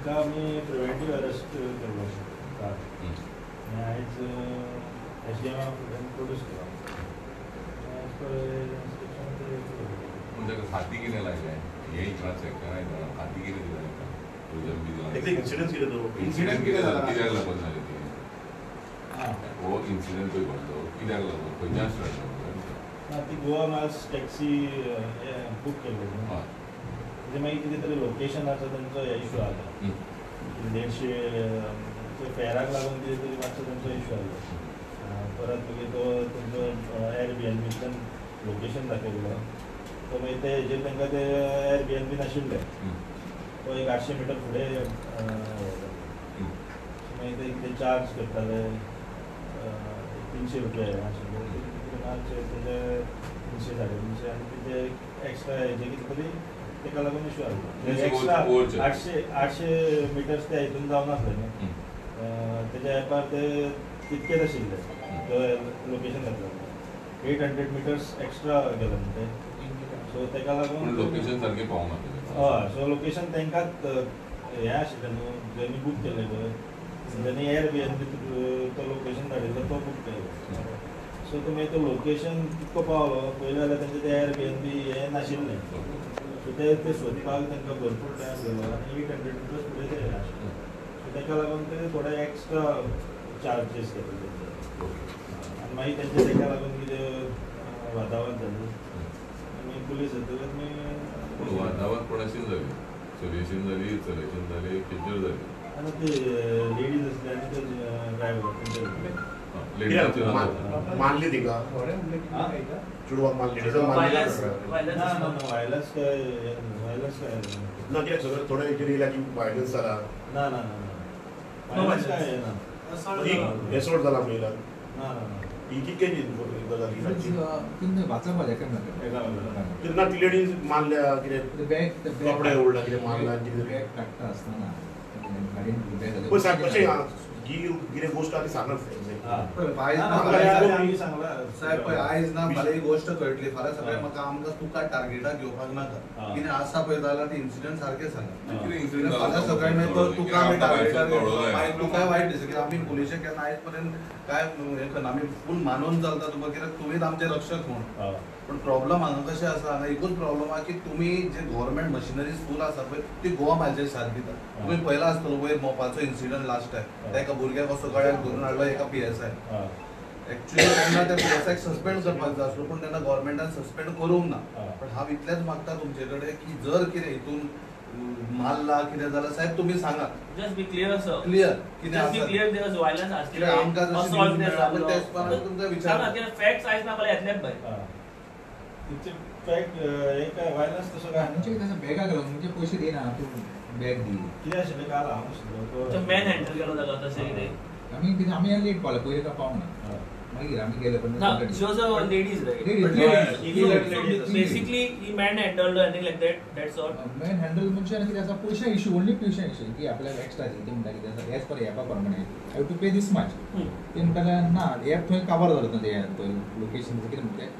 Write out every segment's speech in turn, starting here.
तांकां आमी preventive arrest केल्लो काल आनी आयज एस डी एमा फुड्यान प्रोड्यूस केलो. एज पर ते हाती कितें लायलें हे इन्फ्रास्ट्रक्चर आयदनां हाती कितें दिलें ताका कितें तो. इन्सिडेंट कितें जालो कित्याक लागून जालें ती. हो. इन्सिडेंट पळय घडलो कित्याक लागून खंयच्यान स्टार्ट जालो ना ती गोवा मायल्स टॅक्सी बूक केल्ली हय म्हणजे मागीर कितें तरी लोकेशनाचो तेंचो इशू आलो. देडशे फेराक लागून कितें तरी मातसो तेंचो इशू आलो परत मागीर तो तेंचो एर बी एन बीतल्यान लोकेशन दाखयल्लो तो मागीर ते हेजेर तांकां ते एर बी एन बी नाशिल्ले. तो एक आठशे मिटर फुडें. मागीर ते कितें चार्ज करताले तिनशे रुपया हें आशिल्ले तेजे तिनशे साडे तिनशे आनी तेजे एक्स्ट्रा हेजे कितें तरी तेका लागून इशू आसलो तिनशे एक्स्ट्रा वयर charge. आठशे आठशे मिटर्स ते हितून जावन आसले न्ही हं. अं, तेज्या एपार ते तितकेच आशिल्ले तो लोकेशन घातलें. एट हंड्रेड मिटर्स एक्स्ट्रा गेलो न्ही ते सो तेका लागून लोकेशन सारकें पावना हय सो लोकेशन तांकांच हें आशिल्लें न्हू जेणी बूक केलें पळय जेणी एर बी एन तो लोकेशन धाडिल्लो तो बूक केलो सो तुमी तो लोकेशन कितको पावलो पयलीं जाल्यार तेंचे ते एर बी एन बी हें नाशिल्लें सो ते ते सोदपाक तांकां भरपूर टायम गेलो आनी एट हंड्रेड मिटर्स फुडें ते हें. सो ताका लागून ते थोडे एक्स्ट्रा चार्जीस घेतले तेंचे आनी मागीर तेंचे ताका लागून कितें वादावाद जाली आनी पुलीस येतकच मागीर वादावाद कोणाशीन जाली चलयेशीन जाली चलयेशीन जाली खंयचेर जाली आणि ते लेडीज असले आणि ते ड्रायव्हर मानली तिका हा? चेडवाक मानली लेडीजाक मानली ना सगळं. ना ना ना व्हायलन्स ना कित्याक सगळं थोडे हेचेर येयला की जाला ना ना ना ही एसोड जाला पळयला ना ना ना. ही कितकेची गजाल ही सारकी? तिने वाचप एका एका वेळेला. ना ती लेडीज मारल्या कितें कपडे ओढला कितें मारला कितें कशें? ही कितें गोश्ट आहा ती सांगत हा. आमी सांगला साहेब आयज ना फाल्यां ही गोश्ट कळटली फाल्यां सगळें हा. म्हाका आमकां तुका टार्गेटाक घेवपाक नाका. कितें आसा पळय जाल्यार ते इन्सिडंट सारकें सांगा फाल्यां तो सकाळी मागीर तो. तुका आमी टार्गेटाक मागीर. तुका वायट दिसता कित्याक आमी पुलिशे केन्ना आयज पर्यंत काय हें करना आमी फूल मानून चलता तुका कित्याक तुवें आमचे रक्षक म्हूण हा. पण प्रॉब्लेम हांगा कशें आसा हांगा एकूच प्रॉब्लेम आहा की तुमी जे गव्हर्मेंट मशिनरी स्कूल आसा पळय ती गोवा मायलेज साथ दिता तुमी पयला आसतलो वयर मोपाचो इन्सिडंट लास्ट टायम हा. त्या एका भुरग्याक असो गळ्याक धरून हाडलो एका पी एस आय हा. एक्चुअली तेन्ना त्या पी एस आयक सस्पेंड करपाक जाय आसलो पूण तेन्ना गव्हर्मेंटान सस्पेंड करूंक ना. पण हांव इतलेंच मागता तुमचे कडेन की जर कितें हितून मारला कितें जाल्यार साहेब तुमी सांगा. Just be clear, sir. Clear कितें आसा कित्याक आमकां जशी तेच तुमचा विचार. आयज ना येतलेच भायर. तिचे फॅक्ट हे काय व्हायलन्स तसं काय म्हणजे ना. तसं बॅगा म्हणजे पयशे दिना तूं. बॅग दी. कितें आशिल्लें काल हांव नाशिल्लो तो तो मॅन हँडल केलो ताका तशें कितें आमी कितें आमी लेट पावले पयलीं काय पावना हा. मागीर आमी गेले पण ना handled or anything like that. That's all. Main handle म्हणजे कितें आसा पयशे इशू ओन्ली पयशे इशू की आपल्याक एक्स्ट्रा दी ते म्हणटा कितें आसा एज पर एपा प्रमाणे have to pay this much. ते म्हणटाले ना एप थंय कवर जाता ते लोकेशन कितें म्हणटा.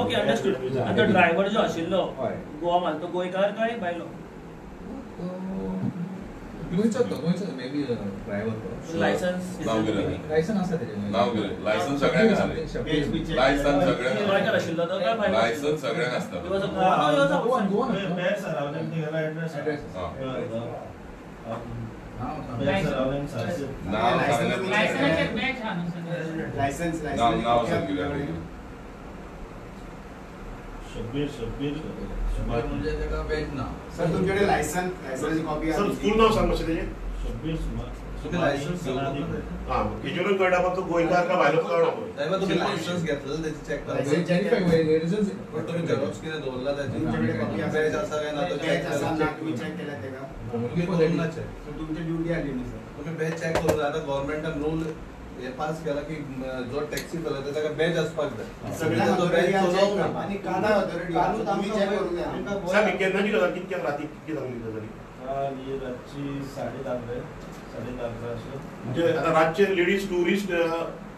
Okay understood. आनी तो ड्रायव्हर जो आशिल्लो हय. गोवा माल तो गोंयकार काय भायलो गोंयचो तो गोंयचो मे बी ड्रायव्हर तो. लायसन्स नाव आसा तेजें नाव? लायसन्स सगळ्यांक आसलें. सगळ्यांक गोंयकार आशिल्लो तो काय भायलो सगळ्यांक आसता. सरावलें तेगेलो एड्रेस. नाव नाव नाव कितें शब्बीर शब्बीर म्हणजे तेका बॅग ना सर तुमच्याकडे लायसन लायसनची कॉपी सर स्कूल नाव सांग मातशें तेजें शब्बीर तुम्ही लायसन्स हाँ हेजेरून कळटा फक्त गोंयकार काय भायलो कळना साहेब तुम्ही लायसन्स घेतलेलं त्याची चेक करा License Verify where there is a- पण तुम्ही झेरॉक्स कितें दवरला त्याची तुमच्याकडे कॉपी आसा आसा काय ना तो बॅच करा. ना तुम्ही चेक केला तेका तुम्ही करून ना check. सो तुमची ड्युटी आली न्ही सर तुम्ही बॅज चेक करून आता गव्हर्नमेंटान रूल हे पास केला की जो टॅक्सी चलयता ताका बॅज आसपाक जाय सगळ्यांना तो बॅज आहे चलोवंक ना आहे. कालूच तुम्ही आमकां check करून द्या. आमकां साहेब ही केन्नाची गजाल कितक्याक राती कितके सांगली ही रातची साडे धाकरे साडे धाकरा अशें म्हणजे आता रातचे लेडीज टुरिस्ट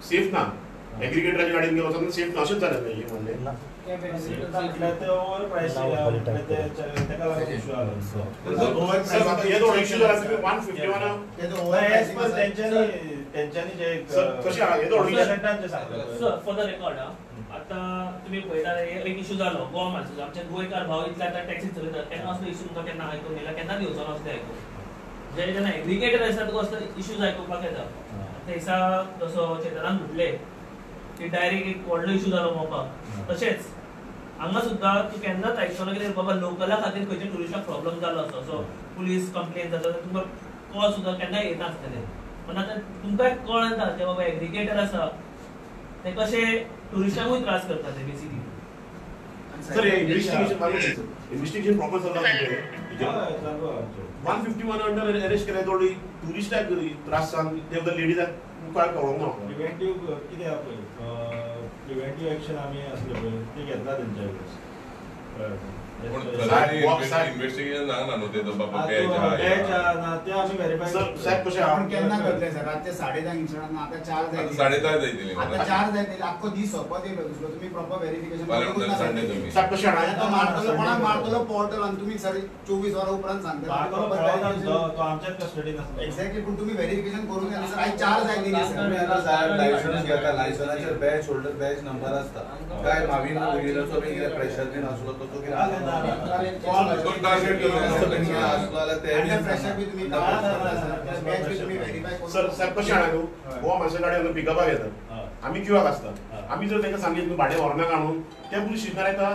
सेफ ना? एग्रिगेटरच्या गाडीन गेलो वचोन सेफ अशेंच जालें न्ही म्हणलें म्हटल्यार ते ओवर प्रायस हे त्यांच्यानी जे सर, कशें आहा? हे सांगलें सर फॉर द रेकॉर्ड आता तुम्ही पळयता एक इशू जालो गोवा माणसाचो. आमचे गोंयकार भाव इतले आतां टॅक्सी चलयतात केन्ना असलो इशू तुमकां केन्ना आयकूंक येयला केन्ना येवचो ना असले आयकूंक जे जेन्ना एग्रिगेटर आसता तुका असलो इश्यूज आयकुपाक येता त्या दिसा जसो चेतनान म्हटले की डायरेक्ट एक व्हडलो इशू जालो मोपाक तशेंच हांगा सुद्दां तूं केन्नाच आयकचो कितें बाबा लोकला खातीर खंयच्या टुरिस्टाक प्रॉब्लम जालो असो सो पुलीस कंप्लेन जाता तुमकां कॉल सुद्दां केन्ना येनासतले पण आतां तुमकां एक कळना जे बाबा एग्रिगेटर आसा ते कशे टुरिस्टांकूय त्रास करतात ते बेसिकली सर हे. इन्व्हेस्टिगेशन प्रॉपर चलता one fifty one under arrest केले थोडी टुरिस्टाक त्रास जावन ते बद्दल लेडीजाक मुखार कळोंक ना प्रिव्हेंटीव कितें पळय प्रिव्हेंटीव एक्शन आमी असले पळय ते घेतला तेंच्या इन्व्हेस्टिगेशन ते बाबा तो हे व्हेरीफाय साहेब आपण केन्ना करतले सर. रातचे साडे धा इंचान आता चार जाय साडे दहा जायतली आता चार जाय आख्खो दीस सोंपत येयलो दुसरो तुम्ही प्रॉपर व्हेरिफिकेशन साहेब कशें मारतलो कोणाक मारतलो पोर्टल आणि तुम्ही सर चोवीस वरां उपरांत सांगता आमच्याच कस्टडीन आसलो एक्झॅक्टली पण तुम्ही व्हेरिफिकेशन करून घ्या. सर आयज चार जाय दिली तुम्ही सर आता साहेब लायसन्स घेता. लायसन्साचेर बॅच होल्डर बॅच नंबर असता. काय कितें प्रेशर बीन असलो तो कितें ना, ना, ना, ना. तो? टार्गेट केलो असलो बीन कितें असलो जाल्यार ते अंडर बी प्रेशर बी तुम्ही ना, ना, ना, ना, ना, त्या badge बी तुम्ही व्हेरीफाय करून सर साहेब कशें आहा न्हू गोवा माणसा गाडी पिकअपाक येता. आमी क्युआक आसता हा. आमी जर तांकां सांगितलें भाडें व्हरनाका म्हणून? ते पुलीस स्टेशनार येता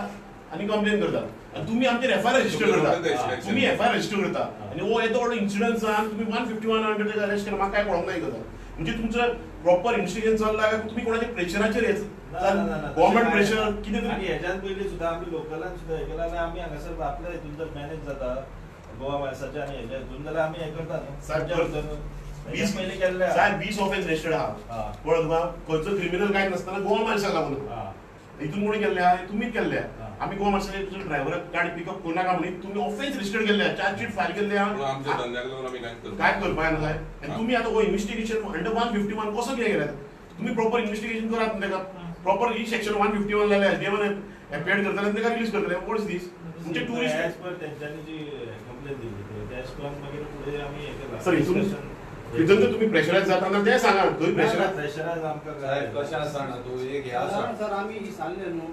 आनी कंप्लेन करता आनी तुमी आमचेर एफ आय आर रजिस्टर तुम्ही करता. तुमी एफ आय आर रजिस्टर करता. हा. आनी हो येतो व्हडलो इन्सिडंट जावन तुमी one fifty one hundred arrest केला म्हाका काय कळोंक ना गजाल म्हणजे तुमचं प्रॉपर इन्व्हेस्टिगेशन चल्ला काय तुम्ही कोणाच्या प्रेशराचेर ना, ना, ना, ना. गव्हर्मेंट तशें प्रेशर काय. कितें तरी ह्याच्यात पयलीं सुद्दां आमी लोकलान सुद्दां हे केला आनी आमी हांगासर आपल्या हितून जर मॅनेज जाता गोवा माणसाच्या आनी हेच्या हितून जाल्यार आमी हे करता न्हू तुमच्या. वीस पयलीं केल्ले. साहेब वीस ऑफेन्स रजिस्टर्ड आहा हा. पळय तुका खंयचो क्रिमिनल काय नसताना गोवा माणसाक लागून हा. हितून कोणी केल्ले आहा तुमीच केल्ले हा. आमी गोवा माणसाचे ड्रायव्हराक गाडी पिकअप करू नाका म्हणून तुमी ऑफेन्स रजिस्टर केल्ले आहा चार्जशीट फायल केल्ले आमच्या आहा धंद्याक लागून आमी काय करपा जाय आनी तुमी आतां हो investigation under one fifty one कसो कितें केल्यात तुमी प्रॉपर इन्व्हेस्टिगेशन करात ताका प्रॉपर ही सेक्शन वन फिफ्टी वन लायल्या एसडीएमन एफआयआर करतले ताका रिलीज करतले वॉट्स दीस. म्हणजे टुरिस्ट per त्यांच्यानी जी कंप्लेन दिली ते त्याच प्रमाण मागीर फुडें आमी हे केला. सर, हितून- हितून जर तुम्ही प्रेशरायज जाताना ते सांगा. थंय ना, प्रेशरायज pressurize आमकां साहेब काय. कशें आसा ना तूं एक हे आसा सर सर आमी विचारले न्हू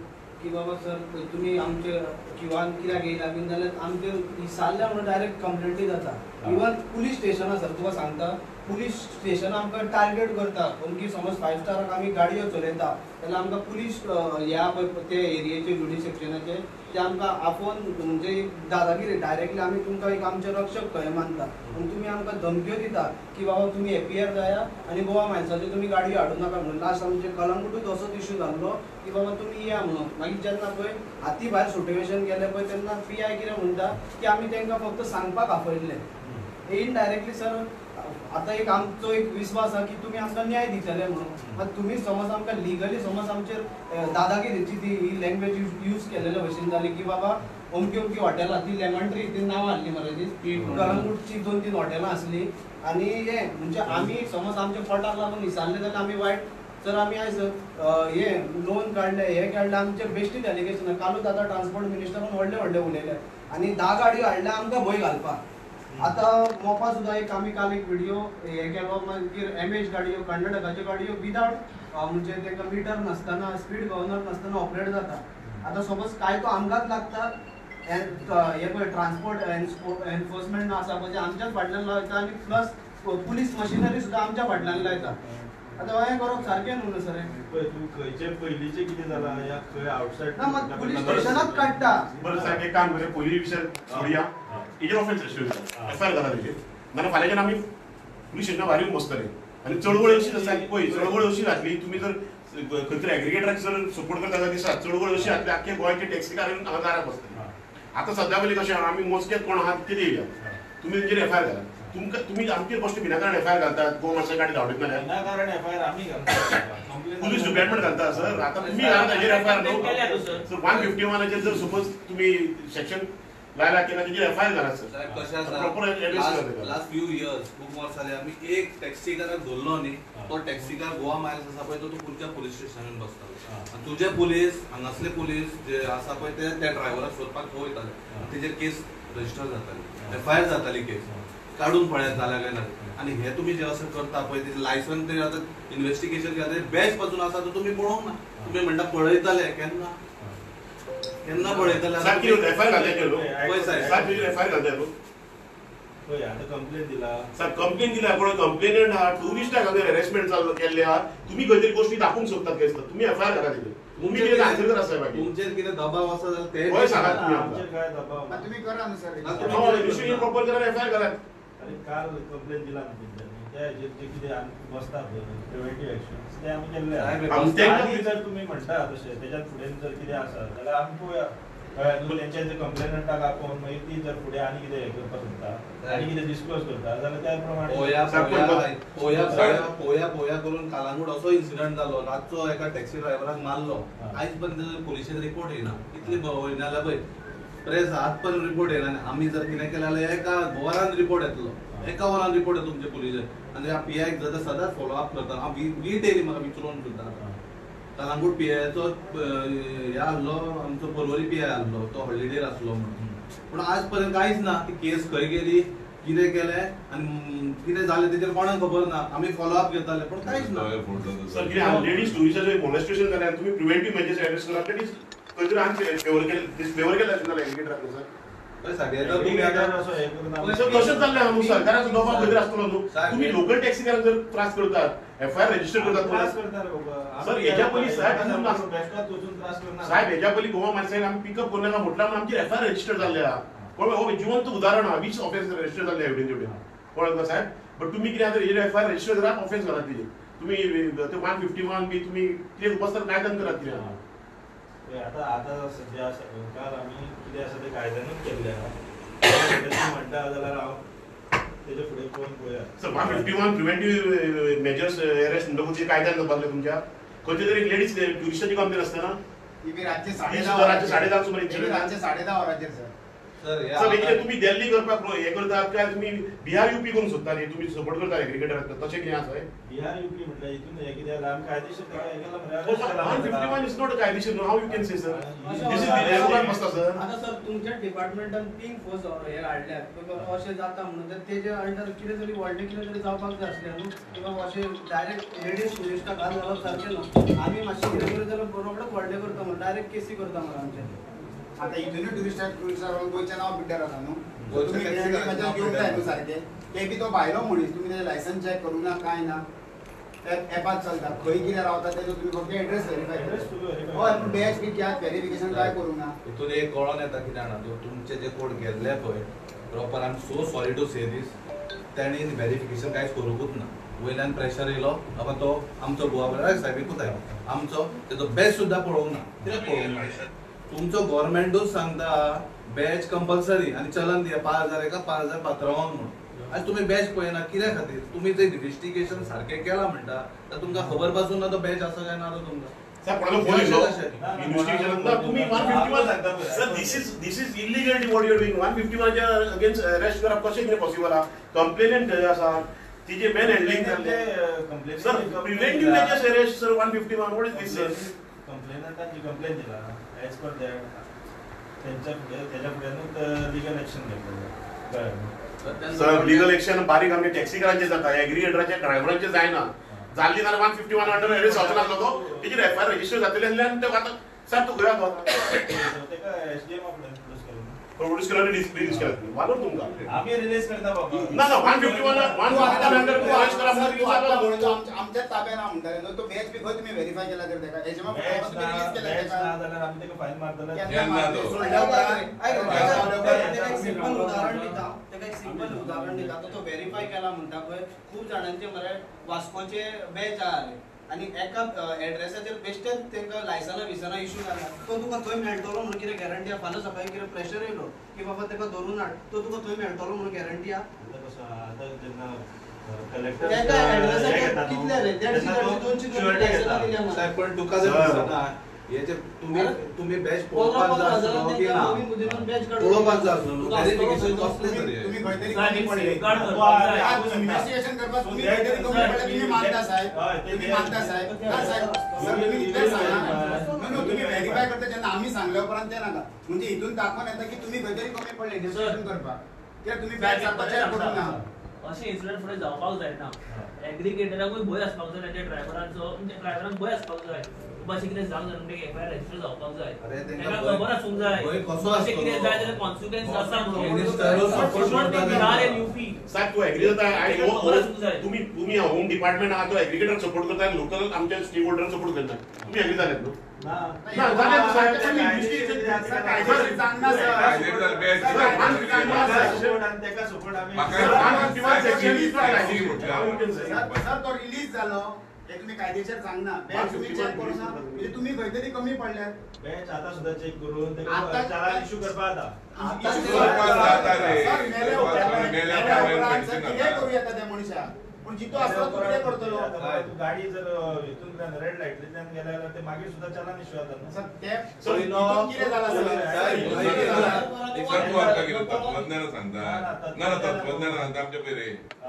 की बाबा सर तुमी आमचे किंवां कित्याक येयला बीन जाल्यार आमचे विचारले म्हणून डायरेक्ट कंप्लेंटी जाता. इवन पुलीस स्टेशनां सर तुका सांगता. पुलीस स्टेशन आमकां टार्गेट करता. अमकी समज फायव्ह स्टाराक आमी गाडयो चलयता जाल्यार आमकां पुलीस ह्या पळय ते एरियेचे जुडी सेक्शनाचे ते आमकां आफोवन म्हणजे दादागिरी डायरेक्टली आमी तुमकां एक आमचे रक्षक कहे मानता. आनी तुमी आमकां धमक्यो दिता की बाबा तुमी एपीआर जाया आनी गोवा माणसाच्यो तुमी गाडयो हाडूं नाका म्हणून. लास्ट आमचे कलंगूटूच असोच इश्यू जाल्लो की बाबा तुमी या म्हणून. मागीर जेन्ना पळय हाती भायर सुटिवेशन गेले पळय तेन्ना पी आय कितें म्हणटा की आमी तांकां फक्त सांगपाक आपयल्ले इनडायरेक्टली सर आतां एक आमचो एक विश्वास आसा की तुमी आमकां न्याय दितले म्हणून. मात तुमी समज आमकां लिगली समज आमचेर अ, दादागिरीची ती ही लँग्वेज यूज केलेल्या भशेन जाली की बाबा अमकी अमकी हॉटेलां ती लेमन ट्री ती नांवां आहली मरे ती कलंगूटची दोन तीन हॉटेलां आसली आनी हे म्हणजे आमी समज आमच्या पोटाक लागून विचारले जाल्यार आमी वायट सर आमी आयज हे लोन काडले हे काडले आमचे बेश्टीच एलिगेशन कालूच आतां ट्रान्सपोर्ट मिनिस्टरान व्हडले व्हडले उलयले आनी धा गाडयो हाडल्या आमकां भंय घालपाक आतां मोपा सुद्दां एक आमी काल एक व्हिडिओ हे केलो मागीर एम एच गाडयो कर्नाटकाच्यो गाडयो विदावट म्हणजे तांकां मिटर नासतना स्पीड गव्हर्नर नासतना ऑपरेट जाता आतां सपोज काय तो आमकांच लागता हे पळय ट्रान्सपोर्ट एनफोर्समेंट आसा पळय आमच्याच फाटल्यान लायता आनी प्लस पुलीस मशिनरी सुद्दां आमच्या फाटल्यान लायता आतां हें करप सारकें न्हू सर? पळय तूं खंयचे पयलींचे कितें जालां या खंय आउटसायड ना मग पुलीस स्टेशनात काडटा बरं साहेब एक काम करूया विषय सोडया. हेजेर ऑफेन्स रजिस्टर करता एफ आय आर घाला तेजेर नाल्यार फाल्यांच्यान आमी पुलीस स्टेशना भायर बसतले आनी चळवळ अशी की पळय चळवळ अशी घातली. तुमी जर खंय तरी एग्रिगेटराक जर सपोर्ट करता जाल्यार दिसता चळवळ अशी घातली आख्खे गोंयचे टॅक्सीकार हांगा दाराक बसतले आतां सद्या पयलीं कशें आमी मोजकेच कोण आहात कितें येया तुमी तेंचेर एफ आय आर घाला तुमकां तुमी आमचेर फस्ट विनाकारण एफ आय आर घालतात गोवा माणसा गाडी धांवडयत नाल्यार पुलीस. डिपार्टमेंट घालता सर. आता तुम्ही घाला ताजेर एफ आय आर न्हू, सर. वन फिफ्टी वनाचेर जर सपोज तुम्ही सेक्शन लायला की लास्ट फ्यू इयर्स खूब वर्सां जाली आमी एक टॅक्सीकाराक धरलो न्ही तो टॅक्सीकार गोवा मायल्स आसा पळय तो तूं खंयच्या पुलीस स्टेशनान बसतालो आनी तुजे पुलीस हांगासले पुलीस जे आसा पळय ते त्या ड्रायव्हराक सोदपाक थंय वयताले तेजेर केस रजिस्टर जाताली एफ आय आर जाताली केस काढून पळयात जाल्या काय ना आणि हे तुम्ही जे असं करता पळय तेजे लायसन ते आता इन्व्हेस्टिगेशन केलं बॅच पासून आसा तो तुम्ही पळोवंक ना. तुम्ही म्हणटा पळयताले केन्ना? केन्ना पळयताले साहेब कितें एफ आय आर घालता न्हू पळय साहेब. साहेब तेजेर एफ आय घालता न्हू आता कंप्लेन दिला. सर कंप्लेन दिल्या पण कंप्लेनंट हा टुरिस्टाक हांगा हॅरेसमेंट चालू केल्ले आहा तुम्ही खंय तरी गोष्टी दाखोवंक सोदतात काय दिसता तुम्ही एफ आय आर घाला तिथे. तुम्ही कितें आन्सर करा साहेब बाकी तुमचेर कितें दबाव आसा जाल्यार ते पळय सांगा तुम्ही आमचे आमकां काय दबाव? तुम्ही करा ना सर. प्रॉपर करा. एफ आय आर घाला. आणि काल कंप्लेन दिला ना तेंच्यांनी त्या हेचेर जे कितें आमी बसतात प्रिव्हेंटीव एक्शन ते आमी केल्ले आहा. साहेब, आमी तेंका- आनी जर तुम्ही म्हणटा तशें फुडें जर कितें आसा जाल्यार आमी पळोवया कळ्ळें न्हू तेंच्या जे कंप्लेनंटाक आपोवन मागीर ती जर फुडें आनी कितें हें करपाक सोदता आनी कितें डिस्क्लोज करता जाल्यार त्या प्रमाणे पोया पोया करून कालांगूट असो इन्सिडंट जालो रातचो एका टॅक्सी ड्रायव्हराक मारलो. आयज पर्यंत पोलिशेन रिपोर्ट येयना कितली वयना जाल्यार पळय प्रेस आत पण रिपोर्ट आनी आमी जर कितें केलें जाल्यार एका वरान रिपोर्ट येतलो. एका वरान रिपोर्ट येता तुमचे पुलिशेन आनी ह्या पी आयक जाता सदांच फॉलो अप करता हांव वी- वीट येयली म्हाका विचारून सुद्दां कालांगूट पी आयचो हे आहलो आमचो परवरी पी आय आहलो तो हॉलिडेर आसलो म्हणून. पूण आज पर्यंत कांयच ना ती केस खंय गेली कितें केलें आनी कितें जालें तेजेर कोणाक खबर ना. आमी फॉलो अप घेताले पूण कांयच ना. सर कितें लेडीज टुरिस्टाचे मोलेस्टेशन तुम्ही प्रिव्हेंटीव मेजर्स एड्रेस करा. लेडीज खंय तरी आनी फेवर केले फेवर केले एग्रीगेटराक सर? हे जाल्लें आहा. न्हू सरकाराचो दबाव आसतलो न्हू साहेब, तुम्ही लोकल जर त्रास करतात एफ आय आर रजिस्टर करतात त्रास कोणाक- करता रे बाबा. आमी सर, पयलीं साहेब, आमचो. साहेब हेच्या पयलीं गोवा माणसाक आमी पिकअप करना काय म्हटल्यार म्हणून आमचेर एफ आय रजिस्टर जाल्ले आहा कोण हो जिवंत उदाहरण आहा वीस ऑफेन्स रजिस्टर जाल्ले एवढे तेवढे. कळ्ळें साहेब? बट तुम्ही कितें आतां हेजेर एफ आय रजिस्टर करा ऑफेन्स घालात तेजेर तुम्ही ते वन फिफ्टी वन बी तुम्ही कितें बसतात कायद्यान करात कितें आता आता सध्या सरकार आमी कितें आसा ते कायद्यानूच केल्ले आहा म्हणटा जाल्यार हांव तेजे फुडें पळोवन पळोवया sir one fifty one preventive measures म्हणटकूच कायद्यान तुमच्या. खंयच्या तरी लेडीज टुरिस्टाची कंप्लेन असते ना. ती बी रातचे साडे दहा सुमार. रातचे साडे दहा वरांचेर सर सर हे तुम्ही दिल्ली करपाक हे करतात काय तुम्ही बिहार युपी करून सोदताली तुम्ही सपोर्ट करता क्रिकेटराक तशें कितें आसा बिहार युपी म्हटल्यार हितून हे कितें जालें आमी कायदेशीर हे इज नॉट कायदेशीर how you can say sir this is must sir आता सर तुमच्या डिपार्टमेंटान तीन फोर्स हे हाडल्यात अशें जाता म्हणून तेजे अंडर कितें तरी व्हडलें कितें तरी जावपाक जाय आसलें न्हू किंवा अशें डायरेक्ट लेडीज टुरिस्टाक घाल घालप सारकें न्हू आमी मातशें कितें करूं जाल्यार बरोबरच व्हडलें करता म्हणून डायरेक्ट केसी करता मरे आमचे आता इथून टुरिस्ट गोंयच्या नांव बिड्डर आसा न्हू घेवंक जाय न्हू. सारखे. ते बी तो भायलो मनीस तुम्ही त्याचे लायसन चॅक करूं ना काय ना. एपात चलता खंय कितें रावता तेजो तुम्ही फक्त एड्रेस व्हेरीफाय तुमी हय करा. बॅच बी घ्यात व्हेरिफिकेशन काय करूं ना. हितून एक कळोन येता कितें जाणा तूं तुमचे जे कोण गेल्ले पळय proper I am so sorry to say this तेणी व्हेरिफिकेशन कांयच करूंकूच ना. वयल्यान प्रेशर येयलो बाबा तो आमचो गोवा बरोबर साहेबीकूच आहे. आमचो तेजो बॅच सुद्दां पळोवंक ना. कित्याक पळोवंक ना. तुमचो गव्हर्मेंटूच सांगता बॅच कंपल्सरी आनी चलन दिया पांच हजार एका पांच हजार पात्रांवाक म्हणून. आयज तुमी बॅच पळयना कित्या खातीर तुमी जर इन्व्हेस्टिगेशन सारकें केलां म्हणटा तर तुमकां खबरपासून ना तो बॅच आसा काय ना तो तुमकां sir this is this is against arrest करप कशें कितें पॉसिबल आहा कंप्लेनंट आसा तिचे मॅन हँडलिंग जाल्ले complaint sir arrest is this कंप्लेनंटान जी कंप्लेन दिला. एज पर दॅट त्यांच्या तेच्या फुड्यानूच लिगल एक्शन घेतलें कळ्ळें सर लिगल एक्शन बारीक आमच्या टॅक्सीकारांचे जाता. एग्रीगेटराच्या ड्रायव्हरांचे जायना जाल्ली जाल्यार one fifty one under arrest जावचो नासलो तो तेजेर एफ आय आर रजिस्टर जातले आसल्यान ते आतां सर तूं खंय आसा केला रिलीज केला वालोर तुमकां आमी रिलीज करता बाबा. ना ना वन फिफ्टी वन वन तू करा सर, आता आमच्या- आहा म्हणटाले न्हू तो बॅच बी खंय तुम्ही व्हेरीफाय केला तर तुम्ही ना रिलीज केला ना. जाल्यार आमी तेका मारतले एक सिंपल उदाहरण दिता. तेका एक सिंपल उदाहरण दिता. तो व्हेरीफाय केला म्हणटा पळय खूप जाणांचे मरे वास्कोचे बॅच आले. आणि एका एड्रेसाचेर बेश्टेच तांकां लायसनां बिसनां इशू जाल्या तो तुका थंय मेळटलो म्हणून कितें गॅरंटी आहा? फाल्यां सकाळी कितें प्रेशर येयलो की बाबा ताका धरून हाड तो तुका थंय मेळटलो म्हणून गॅरंटी आहा? कलेक्टर पण तुका जर जे तुम्ही तुम्ही बॅच पळोवपाक जाय आसलो की त्या ना. पळोवपाक. जाय आसलो व्हेरिफिकेशन कसले तरी. तुम्ही खंय तरी कमी पडले. तो करपाक तो तरी कमी पडले मानता साहेब. ते ते- मानता साहेब. ते- का साहेब. ते- सर ते- इतलें ते- व्हेरीफाय करता जेन्ना आम्ही सांगल्या उपरांत ते नाका. म्हणजे हितून दाखोवन येता की तुम्ही खंय तरी कमी पडले. इन्व्हेस्टिगेशन करपाक कित्याक तुम्ही बॅच चॅक करूं ना. अशें इन्सिडंट फुडें जावपाक जायना एग्रिगेटराकूय भंय आसपाक जाय ताच्या ड्रायव्हरांचो म्हणजे ड्रायव्हराक भंय आसपाक जाय अशें कितें जावंक जाय म्हणजे एफआयआर रजिस्टर जावपाक जाय अरे, तेंका खबर आसूंक जाय अशें कितें? जाय जाल्यार कॉन्सिक्वन्स आसा मिनिस्टरो support करता तेंका. यूपी साहेब तू एग्री जाता आणि तेका हो- खबर आसूंक जाय. तुम्ही तुम्ही होम डिपार्टमेंट आहात तो एग्रीगेटर सपोर्ट करता लोकल आमच्या स्टेक होल्डर सपोर्ट करता तुम्ही एग्री झालेत नो ना. ना, झाले साहेब, त्या तुम्ही कायद्याचे investigation जे आता सर, कायदे- कायदेशीर सांगना, सर. कायदेशीर झालं, बेस्ट. सर, आम्ही काय त्याका म्हणतो, support आणि त्याका support आम्ही- म्हाका सर, आम्ही किंवा साहेब, section ती- is not ती- ती- ती- सर सर तो रिलीज जालो हे तुम्ही कायदेशीर सांगना बॅच तुम्ही चेक करू ना. म्हणजे तुम्ही खंय तरी कमी पडल्यात. बॅच आता सुद्धा चेक करून आता- चालान इश्यू करपा आता. ते रे. ते उपरांत- कितें. करू येता त्या मनशाक पण जितो आसलो तो कितें करतलो गाडी जर हितून रेड गेल्या जाल्यार ते मागीर सुद्धा चालान इश्यू जाता ते कितें जाला तत्वज्ञान सांगता. ना ना तत्वज्ञान सांगता आमच्या पयरे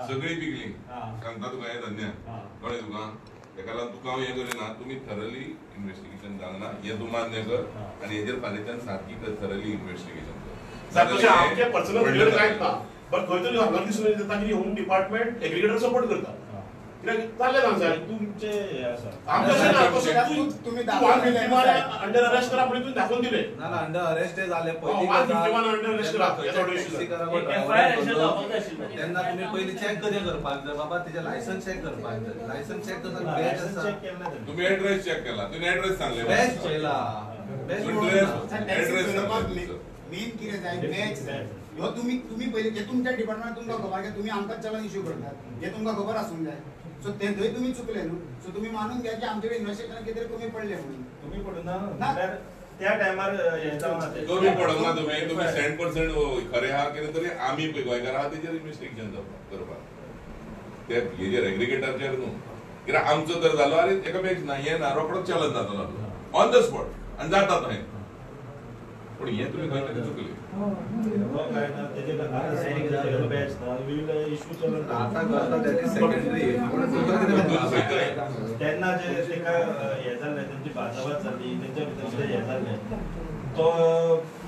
सगळी पिकली. हा. सांगता तुका हे धन्य. हा. कळ्ळें तुका तेका लागून तुका हांव हें करिना तुमी थरली इन्व्हेस्टिगेशन जावना हें तूं मान्य कर. आनी हेजेर फाल्याच्यान सारकी कर थरली इन्व्हेस्टिगेशन आमचे पर्सनल बट खंय तरी हांगा दिसून येता की होम डिपार्टमेंट एग्रीगेटर सपोर्ट करता हा. कित्याक जाल्लें तुमचे हे. अंडर अरेस्ट करा पण तुम्ही दाखवून दिले ना ना अंडर अरेस्ट झाले हो, पहिली 151 under arrest करा. याचा order issue टॅक्सी झाला. करा एक driver FIR रजिस्टर करतो. जावपाक जाय आशिल्लें. तेन्ना तुम्ही पयलीं चॅक करपाक जाय बाबा तिचे लायसन्स चॅक करपाक जाय लायसन्स चॅक करता बॅच लायसन्स आसा चेक केलं नाही त्यांनी. तुम्ही ऍड्रेस चेक केला तुम्ही ऍड्रेस सांगले बॅच पयला बॅच Address- म्हणून ना. सर, टॅक्सी Address चलोवपाक सांगले मे- तुमचं. मेन कितें जाय Basic बॅच जाय. ह्यो तुम्ही तुम्ही पयलीं हे तुमच्या डिपार्टमेंट तुमकां खबर की तुम्ही आमकां चलन इश्यू करतात हे तुमकां खबर आसूंक जाय सो ते थंय तुम्ही चुकले न्हू सो तुम्ही मानून घ्या की आमचे इन्व्हेस्टिगेशन कितें तरी कमी पडले म्हणून. तुम्ही पडून ना. त्या टायमार हे ते. तुम्ही पडोंक ना तुम्ही. तुम्ही सेंट पर्सेंट खरे आहा कितें तरी आमी पळय गोंयकार आहा तेजेर इन्व्हेस्टिगेशन जावपाक करपाक ते हेजेर एग्रिगेटरचेर न्हू कित्याक आमचो तर जालो आरे एका बॅच ना हे ना रोकडोच चलन जातलो ऑन द स्पॉट आनी जाता थंय पूण हे तुमी खंय चुकले. काय ना तेजे आता सैनिक जालेलो बॅच ना विल इश्यू चलत आता करता दॅट इज सेकंडरी पूण तुका कितें म्हणटा? तेन्ना जे तेका हे जाल्ले तेंची भाजाभात जाली तेंच्या भितर जे हे जाल्ले तो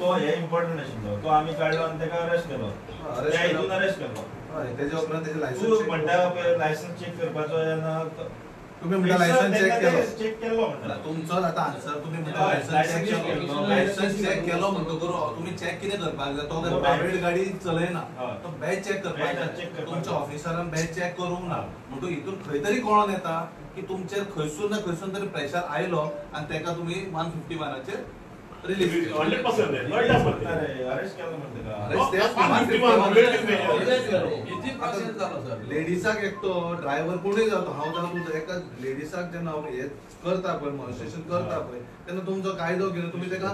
तो हे इम्पॉर्टंट आशिल्लो तो आमी काडलो आनी तेका अरेस्ट केलो. त्या. हितून अरेस्ट केलो. तू लायसन्स म्हणटा लायसन्स चेक करपाचो तुम्ही म्हणटा लायसन्स चेक केलो. चेक केलो म्हणटा तुमचो आता आन्सर तुम्ही म्हणटा हय, लायसन्स चेक केलो. लायसन्स चेक केलो. म्हणटकूच तुम्ही चेक कितें करपाक जाय तो तो प्रायव्हेट badge. गाडी चलयना. तो बॅच चेक करपाक जाय तुमच्या. ऑफिसरान बॅच चेक करूंक ना. म्हणटू हितून खंय तरी कळोन येता की तुमचेर खंयसून ना खंयसून तरी प्रेशर आयलो आणि तेका तुम्ही वन फिफ्टी वनाचेर रिलीज हंड्रेड पर्सेंट कळटा पडलें अरेस्ट केलो म्हणटा तेका Arrest ते हो, 151, 151. लेडीजाक एकटो ड्रायव्हर कोणूय जातो हांव जावन तुमचो एका लेडीजाक जेन्ना हे करता पळय मॉन्स्ट्रेशन करता पळय तेन्ना तुमचो कायदो कितें तुमी तेका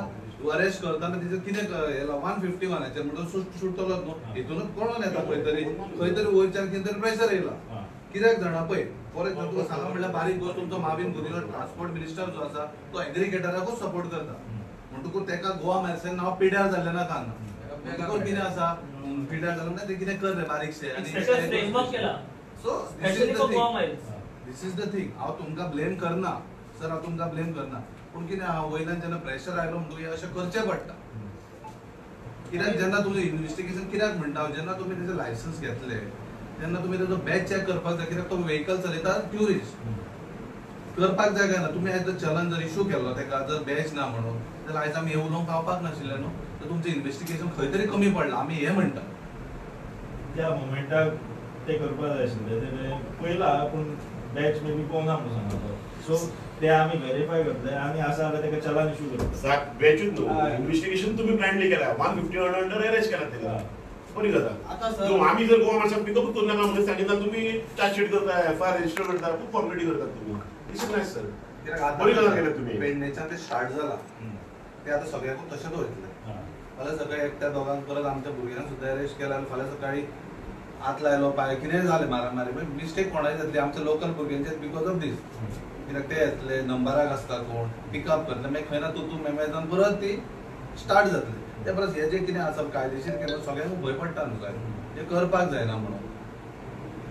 अरेस्ट करतना तेजेर कितें येला वन फिफ्टी वनाचेर म्हणून सुट सुट्टलो न्हू हितूनच कळोन येता खंय तरी खंय तरी वयच्यान कितें तरी प्रेशर येयला हा. कित्याक जाणा पळय फॉर एक्झाम्पल तुका सांगा म्हणल्यार बारीक गोष्ट तुमचो माविन गुदिलो ट्रान्सपोर्ट मिनिस्टर जो आसा तो एग्रिगेटराकूच सपोर्ट करता म्हणटकूच तेका गोवा मॅरसेन नांव पिड्यार जाल्लें ना कांना म्हणटकूच कितें आसा? पिड्यार जालें म्हणल्यार ते कितें कर रे बारीकशें so specially for Goa Miles this is the thing हांव तुमकां ब्लेम करना. सर हांव तुमकां ब्लेम करना. पूण कितें हांव वयल्यान जेन्ना प्रेशर आयलो म्हणटकूच अशें करचें पडटा. कित्याक जेन्ना तुमचें इन्व्हेस्टिगेशन कित्याक म्हणटा? जेन्ना तुमी तेजें लायसन्स घेतले तेन्ना तुमी तेजो बॅच चॅक करपाक जाय कित्याक तो व्हेकल चलयता ट्युरिस्ट करपाक जाय काय ना? तुमी आयज जर चलन जर इशू केलो तेका जर बॅच ना म्हणून जाल्यार आयज आमी हे उलोवंक पावपाक नाशिल्ले न्हू? तर तुमचें इन्व्हेस्टिगेशन खंय तरी कमी पडलां. आमी हें म्हणटा त्या मोमेंटाक ते करपा जाय आशिल्ले. ते पयला पूण बॅच मे बी पोवना म्हणून सांगता. सो ते आमी व्हेरीफाय करतले आनी आसा जाल्यार तेका चलान इशू करतले सात बॅचूच न्हू हय. इन्व्हेस्टिगेशन तुम्ही प्लॅनली केला. One fifty one under arrest केला त्याला. हा. बरी गजाल आता सर- जो आम्ही जर गोवा माणसाक पिकअप करू नका म्हणून सांगितलं तुम्ही चार्जशीट करता एफ आय आर रजिस्टर करता खूप फॉर्मॅलिटी करतात तुम्ही. दिसत नाही सर बरी गजाल तुम्ही. पेडणेच्यान ते स्टार्ट जाला ते आता सगळ्यांकूच तशेंच वयतले हा. फाल्यां सकाळी एकट्या दोगांक परत आमच्या भुरग्यांक सुद्दां अरेस्ट केला आनी फाल्यां सकाळी हात लायलो पांय कितेंय जालें मारामारी. मिस्टेक कोणाची जातली आमच्या लोकल भुरग्यांचेर बिकॉज ऑफ दीस कित्याक ते येतले नंबराक आसता कोण पिकअप करतले. मागीर खंय ना तूं तूं मेमेजान परत ती स्टार्ट जातली ते परस हे जे कितें आसा कायदेशीर केलं सगळ्यांक भंय पडटा न्हू काय? हे करपाक जायना म्हणून.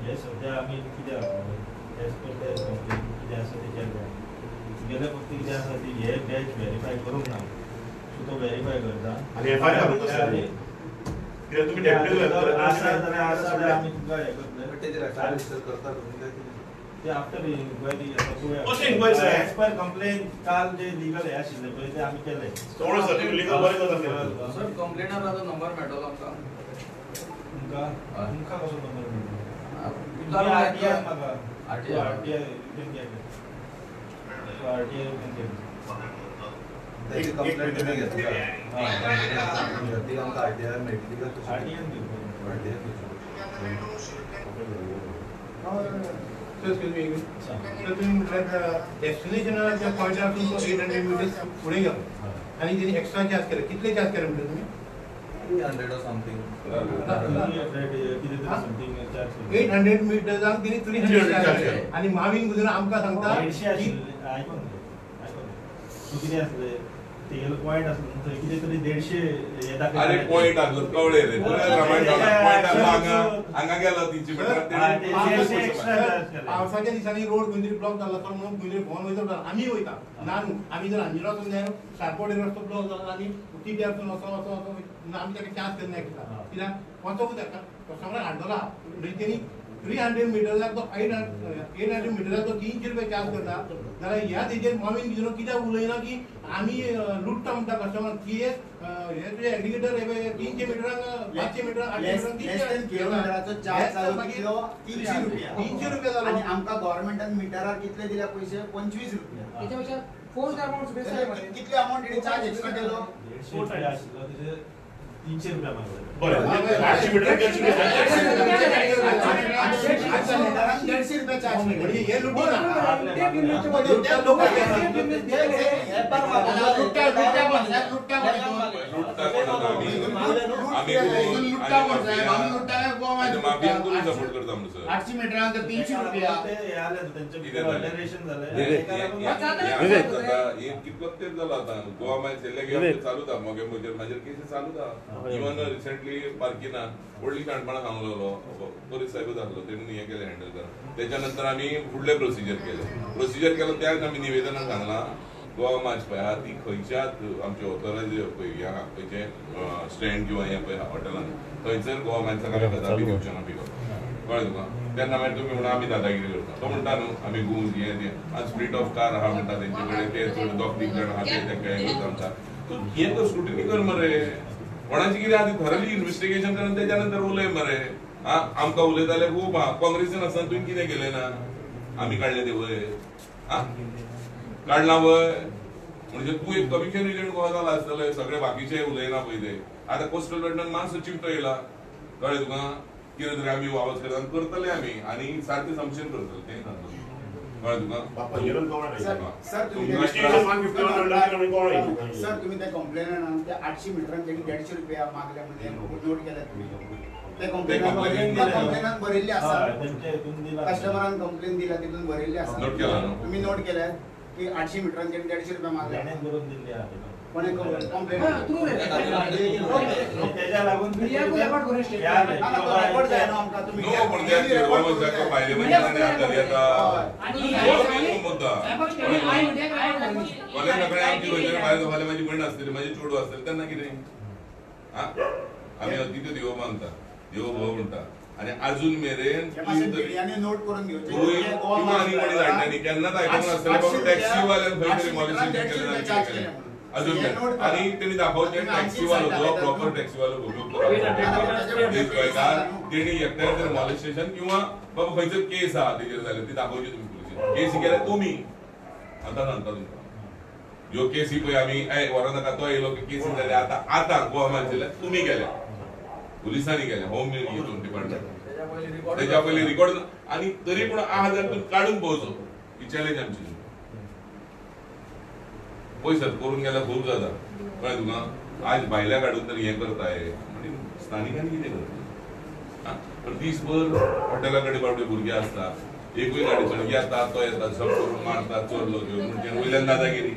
हे सध्या आमी कितें एज पर ते कितें आसा ते फक्त कितें आसा ती. हे बॅच व्हेरीफाय करूंक ना तो व्हेरीफाय करता आणि FIR घालून कसं आनी- कित्याक तुमी डेप्युटी कलेक्टर आसा जाल्यार आसा जाल्यार आमी तुमकां हे करतले बट तेजेर एक्शन रजिस्टर करता तुमी ते ते आफ्टर इन्क्वायरी कशी inquiry जाय? एज पर कंप्लेन काल जे लिगल हे आशिल्ले पळय ते आमी केले थोडं सर्टिफिकेट लिगल बरें जाता सर कंप्लेनार आतां नंबर मेळटलो आमकां तुमकां तुमकां कसो नंबर मेळटलो आरटीआय. म्हाका RTI. RTI you can get RTI you can get त्याची एक- कंप्लेंट एक तुम्ही मिनिट. घेतली हा. का? ती आमकां आयडिया मेळटली का तशी? आरटीआय दिवं आयडिया डेस्टिनेशनच्या तो एट हंड्रेड मीटर्स पुढे गेलो. आणि त्यांनी एक्स्ट्रा चार्ज केलं. कितले चार्ज केले म्हणजे तुम्ही? 300 or something. कितें तरी समथींग चार्ज एट हंड्रेड मिटर्सांक त्यांनी थ्री 300 हंड्रेड आणि महावीन गुजर आमकां सांगता देडशे की आशिल्ले आयकोन आयकोन सो कितें आसलें तेगेलो पॉयंट आसलो थंय कितें तरी देडशे हे दाखयताले. अरे पॉइंट आसलो कवळे रे पॉइंट आसलो हांगा हांगा गेलो तिची हा, ते देडशे extra charge सर, केले. पावसाच्या दिसांनी रोड खंय ब्लॉक जाल्लो तर म्हणून खंय भोंवन वयता उरता. आमी वयता ना न्हू आमी जर अंजिरा वचून जाय शार्पोडे रस्तो ब्लॉक जालो आनी ती वचून वचो वचो वचो वचो. आमी ताका चान्स करना हा. एकटा कित्याक वचोंक ताका कस्टमराक हाडटलो म्हणजे तेणी थ्री हंड्रेड मिटर्साक तो एट एट हंड्रेड मिटर्साक तो तिनशे रुपया चार्ज करता. जाल्यार ह्या तेजेर मॉमीन कितें कित्याक उलयना की आमी लुट्टा म्हणटा कस्टमर की हे तुजे एग्रिगेटर हे तीनशे मिटरांक पांचशे मिटरांक आठशे मिटरांक तीनशे तीनशे रुपया. तीनशे रुपया जालो. आणि आमकां गव्हर्नमेंटान मिटरार कितले दिल्या पयशे पंचवीस रुपया. कितले अमाऊंट तेणी चार्ज एक्स्ट्रा केलो? तीनशे रुपया मागले बरं आठशे मीटर केलची आठशे मिटरांक देडशे रुपया चार्ज म्हणजे हे लुटू हो, नका ते बिल्डिंगच्या पण मध्ये- त्या लोकांनी ते बिल्डिंगच्या मध्ये- हे पण वापरलं. लुट्ट्या लुट्ट्या म्हणतात लुट्ट्या म्हणतात लुटता कोणाला आम्ही आम्ही इथून लुटता माफिया तुम्ही सपोर्ट करता म्हणून सर आठशे मिटरांक तीनशे रुपया ते हे आले त्यांचे कितें जालें? हे- हे- हे- हे. हे आतां गोवा मागीर सेल्ले चालू था मोगे म्हजे म्हाजेर केसी चालू था इवन रिसेंटली पार्किना व्हडली काणपणां सांगू लागलो पोलीस साहेबच आसलो तेणी हें केलें हँडल करा त्याच्यानंतर आमी फुडले प्रोसिजर केले. प्रोसिजर केलो त्याच आमी निवेदनां सांगलां गोवा मार्च पळय आहा ती खंयच्याच आमचे ऑथोरायज पळय हे आहा खंयचे स्टँड किंवा हें पळय हॉटेलान थंयसर गोवा मार्चाक आमी गजाली दिवचे ना पिको कळ्ळें तुका तेन्ना मागीर तुमी म्हणा आमी दादागिरी करता तो म्हणटा न्हू आमी गूज हें तें आनी स्प्लीट ऑफ कार आहा म्हणटा तेंचे कडेन ते चड दोग तीग जाण आहा ते तेंका हें करता म्हणटा तूं हें तर स्क्रुटिनी कर मरे. कोणाची कितें आधी थरली इन्व्हेस्टिगेशन करून तेच्या नंतर उलय मरे. आ आमकां उलयताले खूब आहा काँग्रेसीन आसतना तुवें कितें केलें ना? आमी काडले ते वय. आ काडला वय. म्हणजे तू एक कमिशन एजंट गोवा जाला आसतले सगळे बाकीचे उलयना पळय ते आतां कोस्टल बँडान मातसो चिमटो येयला कळ्ळें तुका? कितें तरी आमी वावज करता करतले आमी आनी सारकें समशेन करतले तें जातलें तुका सर तुम्ही Investigation 151 under कोण आहे? सर तुम्ही त्या कंप्लेन त्या आठशे त्यांनी देडशे रुपया मागल्या म्हणजे नोट केल्या तुम्ही ते complaint बरयल्ली- आसा कस्टमरान कंप्लेन दिला तिथून बरयल्ली आसा? तुम्ही नोट केल्यात की आठशे मिटरांक त्यांनी देडशे रुपया मागल्या हा, करून हे. हा, म्हणजे आणि हो म्हणजे काय आमची माझी चेडूं आसतली तेन्ना कितें आ आमी अतिथी देव मानता देव भव म्हणटा आनी अजून मेरेन हे नोट करून आयकूंक नासतलें बाबा टॅक्सीवाल्यान अजून काय आनी तेणी दाखोवचें टॅक्सीवालो जो प्रॉपर टॅक्सीवालो तेणी एकट्यान जर मॉलिस्टेशन किंवा बाबा खंयचो केस आहा तेजेर जाल्यार ती दाखोवची तुमी पुलिसीन केस केल्यार तुमी आतां सांगता तुमकां ह्यो केसी पळय आमी ए व्हरो नाका तो येयलो की केसी जाल्या आतां आतां गोवा मानशिल्ल्या तुमी केल्या. पुलिसांनी केल्या होम हितून डिपार्टमेंट त्याच्या पयलीं रिकॉर्ड आनी तरी पूण आहा जाल्यार तूं काडून पळोवचो ही चॅलेंज आमची. पयसत करून गेल्यार खूब जाता. कळ्ळें तुका आज भायल्या काडून तरी हें करताय. म्हणजे स्थानिकांनी कितें करता पण दीसभर हॉटेला कडेन बाबडे भुरगे आसता एकूय गाडी चढ येता तो येता झप करून मारता चोरलो घेऊन म्हणजे वयल्यान दादागिरी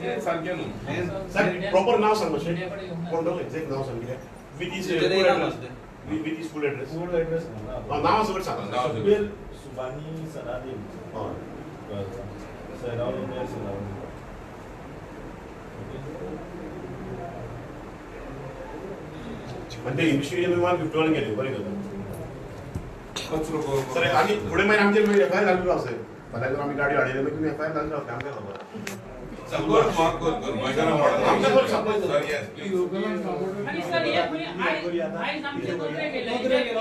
हे सारखें न्हू प्रॉपर नाव सांग मातशें कोण एक्झॅक्ट नाव सांग कितें विथ इज तुमचें फूल नाम एड्रेस आसलें. With is full address full address नाव सगळं सांग. नाव सगळे. सुबानी सनादी हय सैराव. सैराव म्हणजे इनिशियल विमान फिफ्टी वन गेले बरें सर फुडें मागीर आमचेर मागीर एफ आय आर घालून राव सर फाल्यां जर आमी गाडी हाडिल्यो मागीर तुमी एफ आय आर घालून येस आणि सर हे गेले गेलो,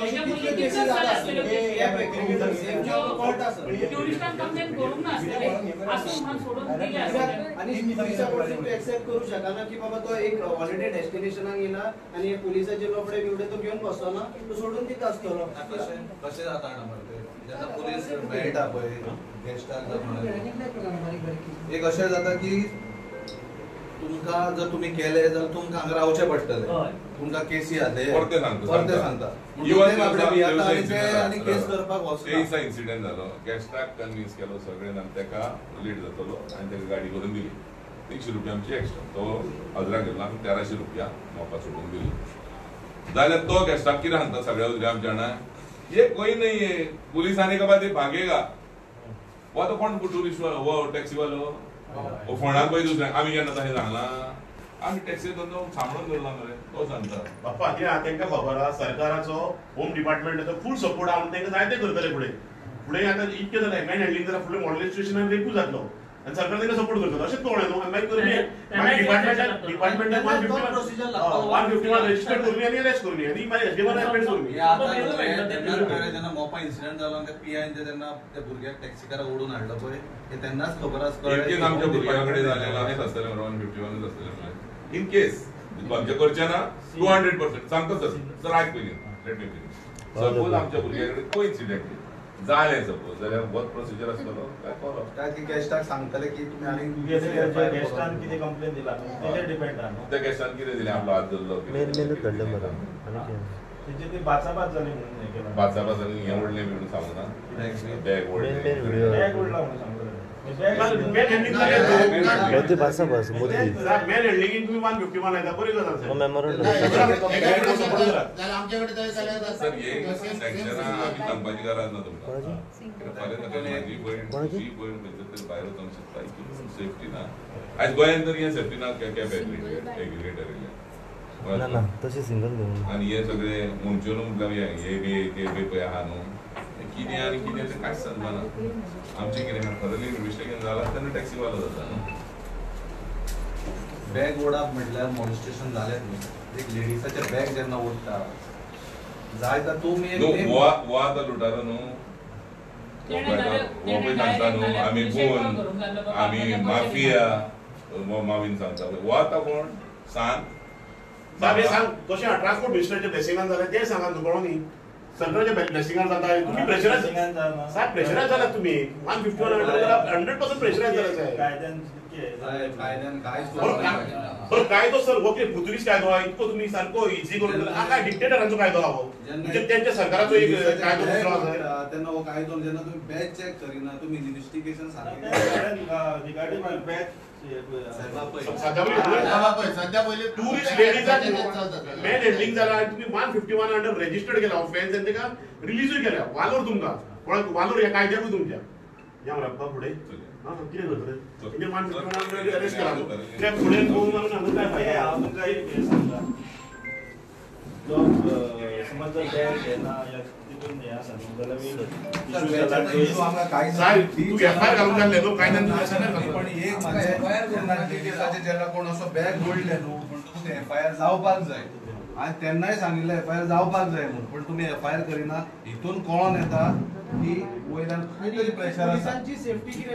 केसी हे- हे जो ना सोडून दिले आणि एक्सेप्ट करू शकना की बाबा तो एक ऑलरेडी डेस्टिनेशनाक येला आणि हे पुलिसाचे लोपडे बिवडे तो घेऊन बसतो ना तो सोडून दिता कशें कशें जाता जाणा पुलीस मेळटा पळय गेस्टाक जर म्हणून एक अशें जाता की तुमकां जर तुमी केले जाल्यार तुमकां हांगा रावचें पडटलें. तुमकां केसी ते परते सांगता, परते सांगता. दिवसा आनी. केस करपाक ते वचना इन्सिडेंट जालो गॅस्टाक कन्विन्स केलो सगळें आनी तेका लेट जातलो आनी तेका गाडी करून दिली. तिनशे रुपया आमची एक्स्ट्रा तो हजरा गेलो आमी तेराशे रुपया म्हाका सोडून दिली. जाल्यार तो गॅस्टाक कितें सांगता? सगळ्या उदरी आमच्या जाणा ये कोई नहीं है। पुलिस आने के बाद ये भागेगा। वो तो कोण टुरिस्ट वो टॅक्सी वालो वो फोंडाक पळय दुसऱ्या आमी केन्ना तशें सांगलां। आमी टॅक्सी धंदो सांबाळून दवरला मरे तो सांगता। बाप्पा कितें आहा तांकां खबर आहा सरकाराचो होम डिपार्टमेंटाचो फूल सपोर्ट आहा म्हणून तांकां जायते करतले फुडें फुडें आतां इतकें जालें मॅन हँडलिंग जाल्यार फुडें मॉडल स्टेशनान रेपू जातलो आनी सरकार तांकां सपोर्ट करतलो अशेंच कळ्ळें न्हू मागीर करमी मागीर डिपार्टमेंटान डिपार्टमेंटान वन तो fifty. One fifty one register आनी अरेस्ट आनी मागीर वन हे जेन्ना मोपा इन्सिडेंट जालो त्या पीआयन ते तेन्ना त्या भुरग्याक ओडून हाडलो पळय हे. तेन्नाच खबर आसा आमच्या असलेलं वन फिफ्टी वनच इन केस करचे ना टू हंड्रेड पर्सेंट सांगतो सर सर आयक पयली लेट मी सपोज आमच्या भुरग्याकडे को इन्सिडेंट जालें सपोज जाल्यार वत प्रोसिजर आसतलो काय ती गॅस्टाक सांगतले की तुमी आनी गेस्टान कितें कंप्लेन दिला तेजेर डिपेंड आहा न्हू त्या गॅस्टान कितें दिलें आपलो हात धरलो मेन मेनूच घडलें मरे तेजे ती बाचाबाच जाली म्हणून हें केलां. बाचा बाचानी हें उडलें म्हणून सांगू ना. बॅग व्हिडिओ बॅग उडला म्हणून काय ते बासा मोदी हे आयज गोंयांत तरी हें सेफ्टी ना कॅब एग्रिगेटर ना ना तशें सिंगल घेवन आणि हे सगळे मुंचून उठला हे बी ते बी पळय आहा न्हू हे कितें आनी कितें तें कांयच समजना आमचें कितें खरली मिस्टेक जाला तेन्ना टॅक्सी वालो जाता न्हू बॅग ओडप म्हटल्यार मॉन्स्ट्रेशन जालेंच न्ही एक लेडीसाचे बॅग जेन्ना ओडटा जाय तर तुमी एक हो आतां लुटारो न्हू हो पळय सांगता न्हू आमी कोण बाबा, आमी माफिया मावीन सांगता पळय हो आतां कोण सांग। हे सांग। कशें ट्रान्सपोर्ट मिनिस्टराच्या ब्लेसिंगान जालें तें सांगा न्हू कळो न्ही सरकाराच्या ब्लेसिंगान जाता तुम्ही प्रेशरायज. साहेब प्रेशरायज जालात तुम्ही. One fifty one hundred percent pressurise साहेब. कितके काय- बरो कायदो सर ओके पुर्तुगीज कायदो हा इतको तुम्ही सारको इझी करून. हा काय डिक्टेटरांचो कायदो हा हो. म्हणजे त्यांच्या सरकाराचो एक कायदो तेन्ना हो कायदो जेन्ना तुम्ही बॅग चॅक करिना तुम्ही इन्व्हेस्टिगेशन सारकें रिगार्डिंग माय पळय. सध्या पहिले. टुरिस्ट लेडीजाक मॅन हँडलिंग जाला आणि तुम्ही one fifty one under registered केला ऑफेन्स आणि तेका रिलीजूय केल्या. वालोर तुमकां कोणाक वालोर ह्या कायद्याकूय तुमच्या. या मरे फुडें कितें करतले one fifty one under arrest केला. फुडें मारून हांगा काय हे फायदा हांव तुमकां एक सांगता जो समज जर बॅग घेना या तितून हें आसा न्हू. जाल्यार मी सर, issue जाला बॅगाचो issue आमकां कांयच साहेब नाही. तू एफ आय आर घालून जाल्ले न्हू कायद्यान तुमी एफ आय आर घालून. पण एक म्हणजे जेन्ना कोण असो बॅग न्हू पण तुमी जावपाक जाय. तेन्नाय सांगिल्लें जावपाक जाय म्हणून. पण करिना हितून कळोन येता की वयल्यान खंय तरी प्रेशर आसा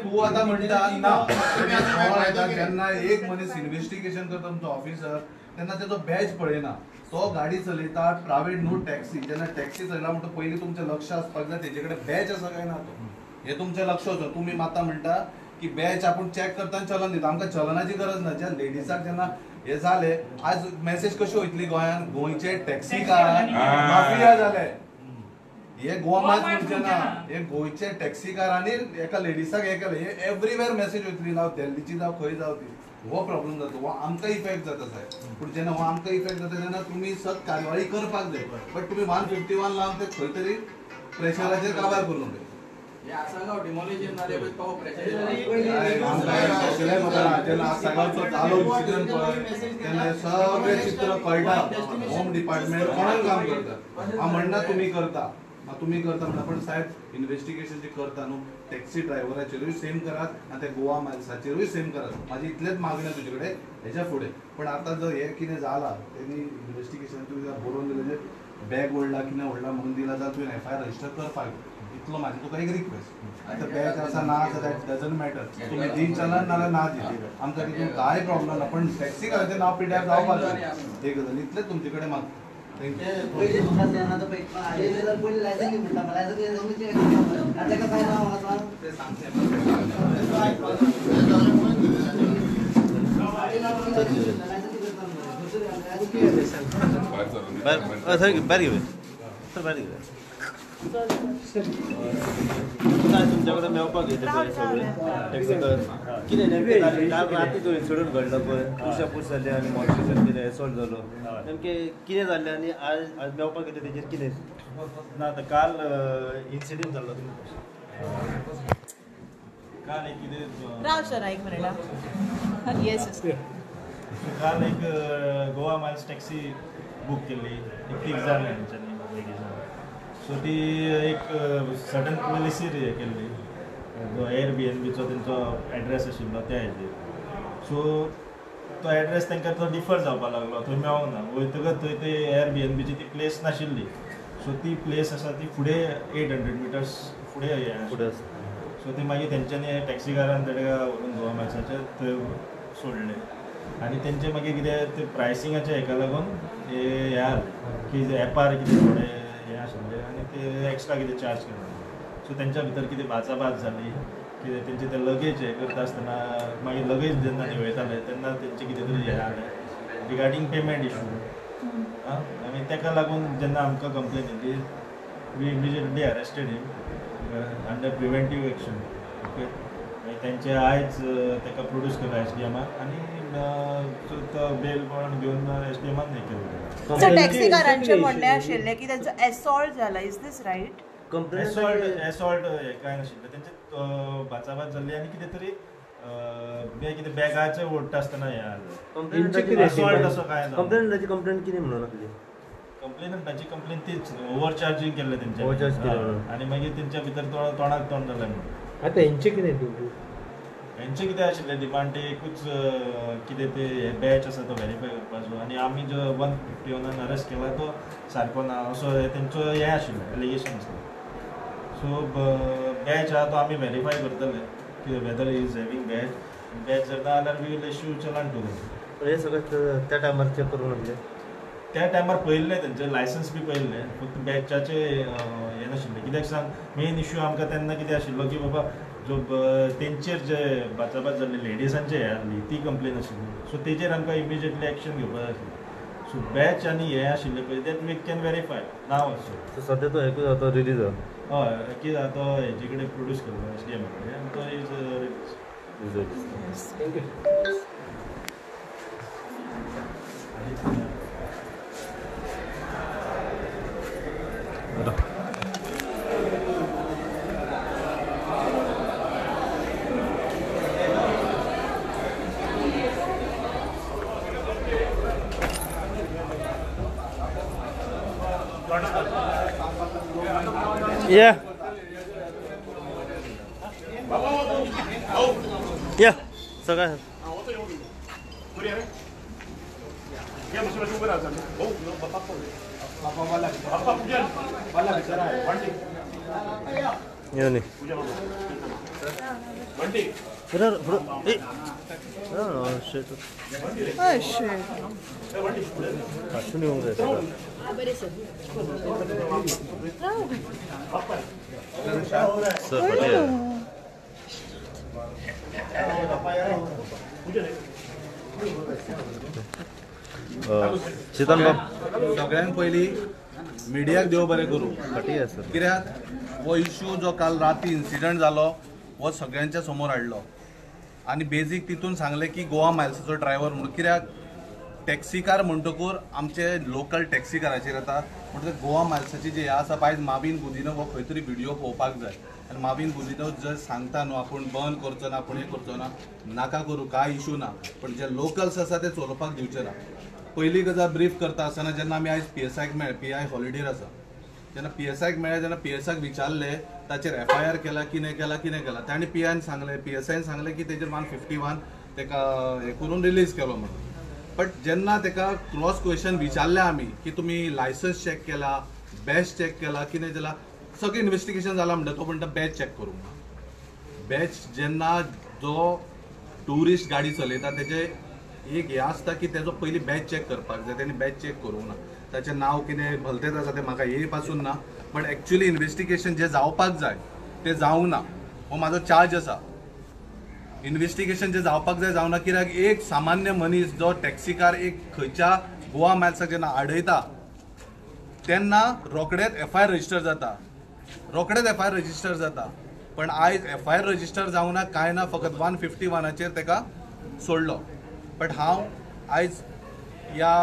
तू आता म्हणटा ना तुम्ही आता काय कळोन फायदो येता कितें? जेन्ना एक मनीस इन्व्हेस्टिगेशन करता तुमचो ऑफिसर तेन्ना तेजो बॅच पळयना तो गाडी चलयता प्रायवेट न्हू टॅक्सी जेन्ना टॅक्सी चलयला म्हणटा पयलीं तुमचें लक्ष आसपाक जाय तेजे कडेन बॅच आसा काय ना तो हे तुमचें लक्ष वचून तुमी माता म्हणटा की बॅच आपूण चॅक करता आनी चलन दिता. आमकां चलनाची गरज ना ज्या लेडीजाक जेन्ना हे जाले आज मेसेज कशी वयतली गोंयान गोंयचे टॅक्सीकार आ. माफिया जाले हे. गोवा म्हणचे म्हणचे ना. हे गोंयचे टॅक्सीकारांनी एका लेडीसाक हे केलें. हे एवरीवेअर मेसेज वयतली जावं दिल्लीची जावं खंय जावं ती. हो प्रॉब्लेम जाता हो आमकां इफेक्ट जाता साहेब. पूण जेन्ना हो आमकां इफेक्ट जाता तेन्ना तुमी सत कारवाई करपाक जाय बट तुमी वन फिफ्टी वन लावन ते खंय तरी प्रेशराचेर काबार करूंक जाय सगळे चित्र कळटा होम डिपार्टमेंट कोणाक काम करता हांव म्हणना तुमी करता. हांव तुमी करता म्हणटा पण साहेब इन्व्हेस्टिगेशन जे करता न्हू टॅक्सी ड्रायव्हराचेरूय सेम करात आनी ते गोवा मायल्साचेरूय सेम करात म्हाजी इतलेच मागण्यो तुजे कडेन हेच्या फुडें पण आतां जर हें कितें जालां तेणी इन्व्हेस्टिगेशन तुवें जर बरोवन दिलें जे बॅग ओडला कितें ओडला म्हणून दिला जाल्यार तुवें एफ आय आर रजिस्टर करपाक जाय. इतलो म्हाजी तुका एक रिक्वेस्ट आतां बॅग आसा ना आसा दॅट डजंट मॅटर तुमी दी चलन नाल्यार ना दी आमकां तितून कांय प्रॉब्लम ना पण टॅक्सी करायचें नांव पिड्यार जावपाक जाय एक गजाल इतलेंच तुमचे कडेन माग. बरं बरं घेऊया. सर आतां घेऊया. काय तुमच्या कडेन मेवपाक येता पळय सगळे टॅक्सीकर कितें नेमकें जालें काल राती जो इन्सिडंट घडलो पळय जाले आनी मॉल्टिशन केलें एसॉल्ट जालो नेमकें कितें जालें आनी आज आज मेवपाक येता तेजेर कितें ना आतां काल इन्सिडेंट जाल्लो तुमी काल एक कितें राव सर एक मिनिट येस काल एक गोवा मायल्स टॅक्सी बूक केल्ली एक तीग जाण सो ती एक सडन पॉलिसीर हे केल्ली जो एअर बी एन बीचो तेंचो एड्रेस आशिल्लो त्या हेजेर सो तो एड्रेस तांकां तो डिफर जावपाक लागलो. थंय मेळोंक ना. वयतकच थंय ते एअर बी एन बीची ती प्लेस नाशिल्ली. सो ती प्लेस आसा ती फुडें एट हंड्रेड मिटर्स फुडें हे. फुडें. सो ते मागीर तेंच्यांनी टॅक्सीकारान तेका व्हरून गोवा मायल्साचे थंय सोडले. आनी तेंचे मागीर कितें ते प्रायसिंगाच्या हेका लागून हे हे की एपार कितें थोडे हे आशिल्ले आनी ते एक्स्ट्रा कितें चार्ज केले सो तेंच्या भितर कितें भाचाभाच जाली कितें तेंचे ते लगेज हे करता आसतना मागीर लगेज जेन्ना निवयताले तेन्ना तेंचे कितें तरी हे जालें रिगार्डींग पेमेंट इशू आनी तेका लागून जेन्ना आमकां कंप्लेन येयली we immediately arrested him under preventive action okay तेंचे आयज अ, तेका प्रोड्यूस केलो एस डी एमाक आनी बेल वॉरंट घेवन एस डी एमान हे केलो. सर टॅक्सीकारांचे म्हणणें आशिल्लें की तांचो एसॉल्ट जाला is this right assault assault हे कांय नाशिल्लें तेंचे भाचाभाच जाल्ली आनी कितें तरी कितें बॅगाचे ओडटा आसतना हे जालें असॉल्ट असो कांय ना कंप्लेंटाची कंप्लेंट कितें म्हणून आपली कंप्लेनंटाची कंप्लेन तीच. ओव्हर चार्जींग केल्लें तेंच्या. आनी मागीर तेंच्या भितर तोंडाक तोंड जालें म्हणून. आतां हेंचें कितें हेंचे कितें आशिल्लें डिमांड ते एकूच कितें ते बॅच आसा तो व्हेरीफाय करपाचो आनी आमी जो वन फिफ्टी वनान अरेस्ट केला तो सारको ना असो तेंचो हें आशिल्लें एलिगेशन आसलें सो बॅच आहा तो आमी व्हेरीफाय करतले की whether is having badge badge जर ना जाल्यार we will issue challan to हे सगळें त्या टायमार चेक करून म्हणजे त्या टायमार पयल्ले तेंचे लायसन्स बी पयल्ले फक्त बॅचाचे हे नाशिल्ले कित्याक सांग मेन इश्यू आमकां तेन्ना कितें आशिल्लो की बाबा जो ब- तेंचेर जे बाचाबाच जाल्ले लेडिजांचे हे आहली ती कंप्लेन आशिल्ली सो तेजेर आमकां इमिजिएटली एक्शन घेवपाक जाय आसलें सो बॅच आनी हे आशिल्ले पळय दॅट वी कॅन वेरीफाय नाव So सध्या तो एकूच जातो रिलीज हय कितें जाता तो हेजे कडेन प्रोड्यूस केल्लो एस डी एम कडेन तो is thank you Yeah. Yeah. So go ahead. Yeah. Bundy. Brother, brother. Hey. Oh, shit. Oh, shit. Ah, Actually, sir बाब सगळ्यांत पयलीं मिडियाक देव बरें करूं. फाटी आसा कित्याक? हो इश्यू जो काल राती इन्सिडंट जालो हो सगळ्यांच्या समोर हाडलो आनी बेजीक तितून सांगलें की गोवा मायल्साचो ड्रायव्हर म्हणून. कित्याक? टॅक्सीकार म्हणटकूर आमचे लोकल टॅक्सीकाराचेर येता. म्हणटकूर गोवा मायल्साची जे हे आसा आयज माविन गुदिनो हो खंय तरी व्हिडिओ पळोवपाक जाय. आनी माविन गुदिनो जर सांगता न्हू आपूण बंद करचो ना आपूण हें करचो ना नाका करूं कांय इशू ना. पण जे लोकल्स आसा ते चलोवपाक दिवचे ना. पयली गजाल ब्रीफ करता आसतना जेन्ना आमी आयज पी एस आयक मेळ्ळे पी आय हॉलिडेर आसा. जेन्ना पी एस आयक मेळ्ळे जेन्ना पी एस आयक विचारले ताचेर एफ आय आर केला कितें केला कितें केला. ताणें पी आयन सांगलें पी एस आयन सांगलें की तेजेर वन फिफ्टी वन ताका हें करून रिलीज केलो म्हणून. बट जेन्ना तेका क्रॉस क्वेश्चन विचारले आमी की तुमी लायसन्स चॅक केला बॅच चॅक केला की नाही केला सगळें इन्व्हेस्टिगेशन जालां म्हणटा तो म्हणटा बॅच चॅक करूंक ना बॅच जेन्ना जो टुरिस्ट गाडी चलयता तेजे एक हें आसता की तेजो पहिली बॅच चॅक करपाक जाय तेणी बॅच चॅक करूंक ना. ताचें नांव कितें भलतेंच आसा तें म्हाका हे पासून ना. बट एक्चुअली इन्व्हेस्टिगेशन जें जावपाक जाय तें जावंक ना. हो म्हाजो चार्ज आसा इन्व्हेस्टिगेशन जें जावपाक जाय जावना कित्याक एक सामान्य मनीस जो टॅक्सीकार एक खंयच्या गोवा मायल्साक जेन्ना आडयता तेन्ना रोकडेच एफ आय आर रजिस्टर जाता. रोकडेच एफ आय आर रजिस्टर जाता. पण आयज एफ आय आर रजिस्टर जावंक ना कांय ना फकत वन फिफ्टी वनाचेर ताका सोडलो. बट हांव आयज ह्या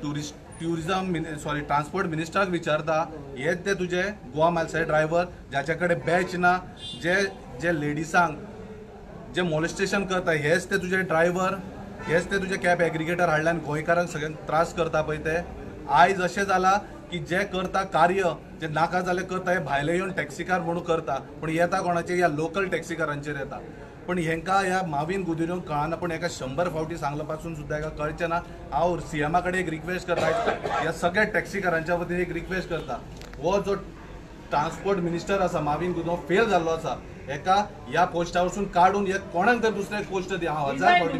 ट्युरिस्ट ट्युरिजम सॉरी ट्रान्सपोर्ट मिनिस्टराक विचारता हेच ते तुजे गोवा मायल्साचे ड्रायव्हर जाचे कडेन बॅच ना जे जे लेडिसांक जे मॉलेस्टेशन करता हेच ते तुझे ड्रायव्हर हेच ते तुझे कॅब एग्रिगेटर हाडल्यान गोंयकारांक सगळ्यांक त्रास करता पळय ते. आयज अशें जालां की जे करता कार्य जे नाका जाल्यार करता हे भायले येवन टॅक्सीकार म्हणून करता पूण येता कोणाचेर ह्या लोकल टॅक्सीकारांचेर येता. पण हेंका ह्या मावीन गुदिन्यो कळना पण हेका शंबर फावटी सांगला पासून सुद्दां हेका कळचें ना हांव सी एमा कडेन एक रिक्वेस्ट करता ह्या सगळ्या टॅक्सीकारांच्या वतीन एक रिक्वेस्ट करता. हो जो ट्रान्सपोर्ट मिनिस्टर आसा मावीन गुदिरो फेल जाल्लो आसा हेका ह्या पोस्टा वरसून काडून हे कोणाक तर दुसरे पोस्ट दी हांव हजार फावटी.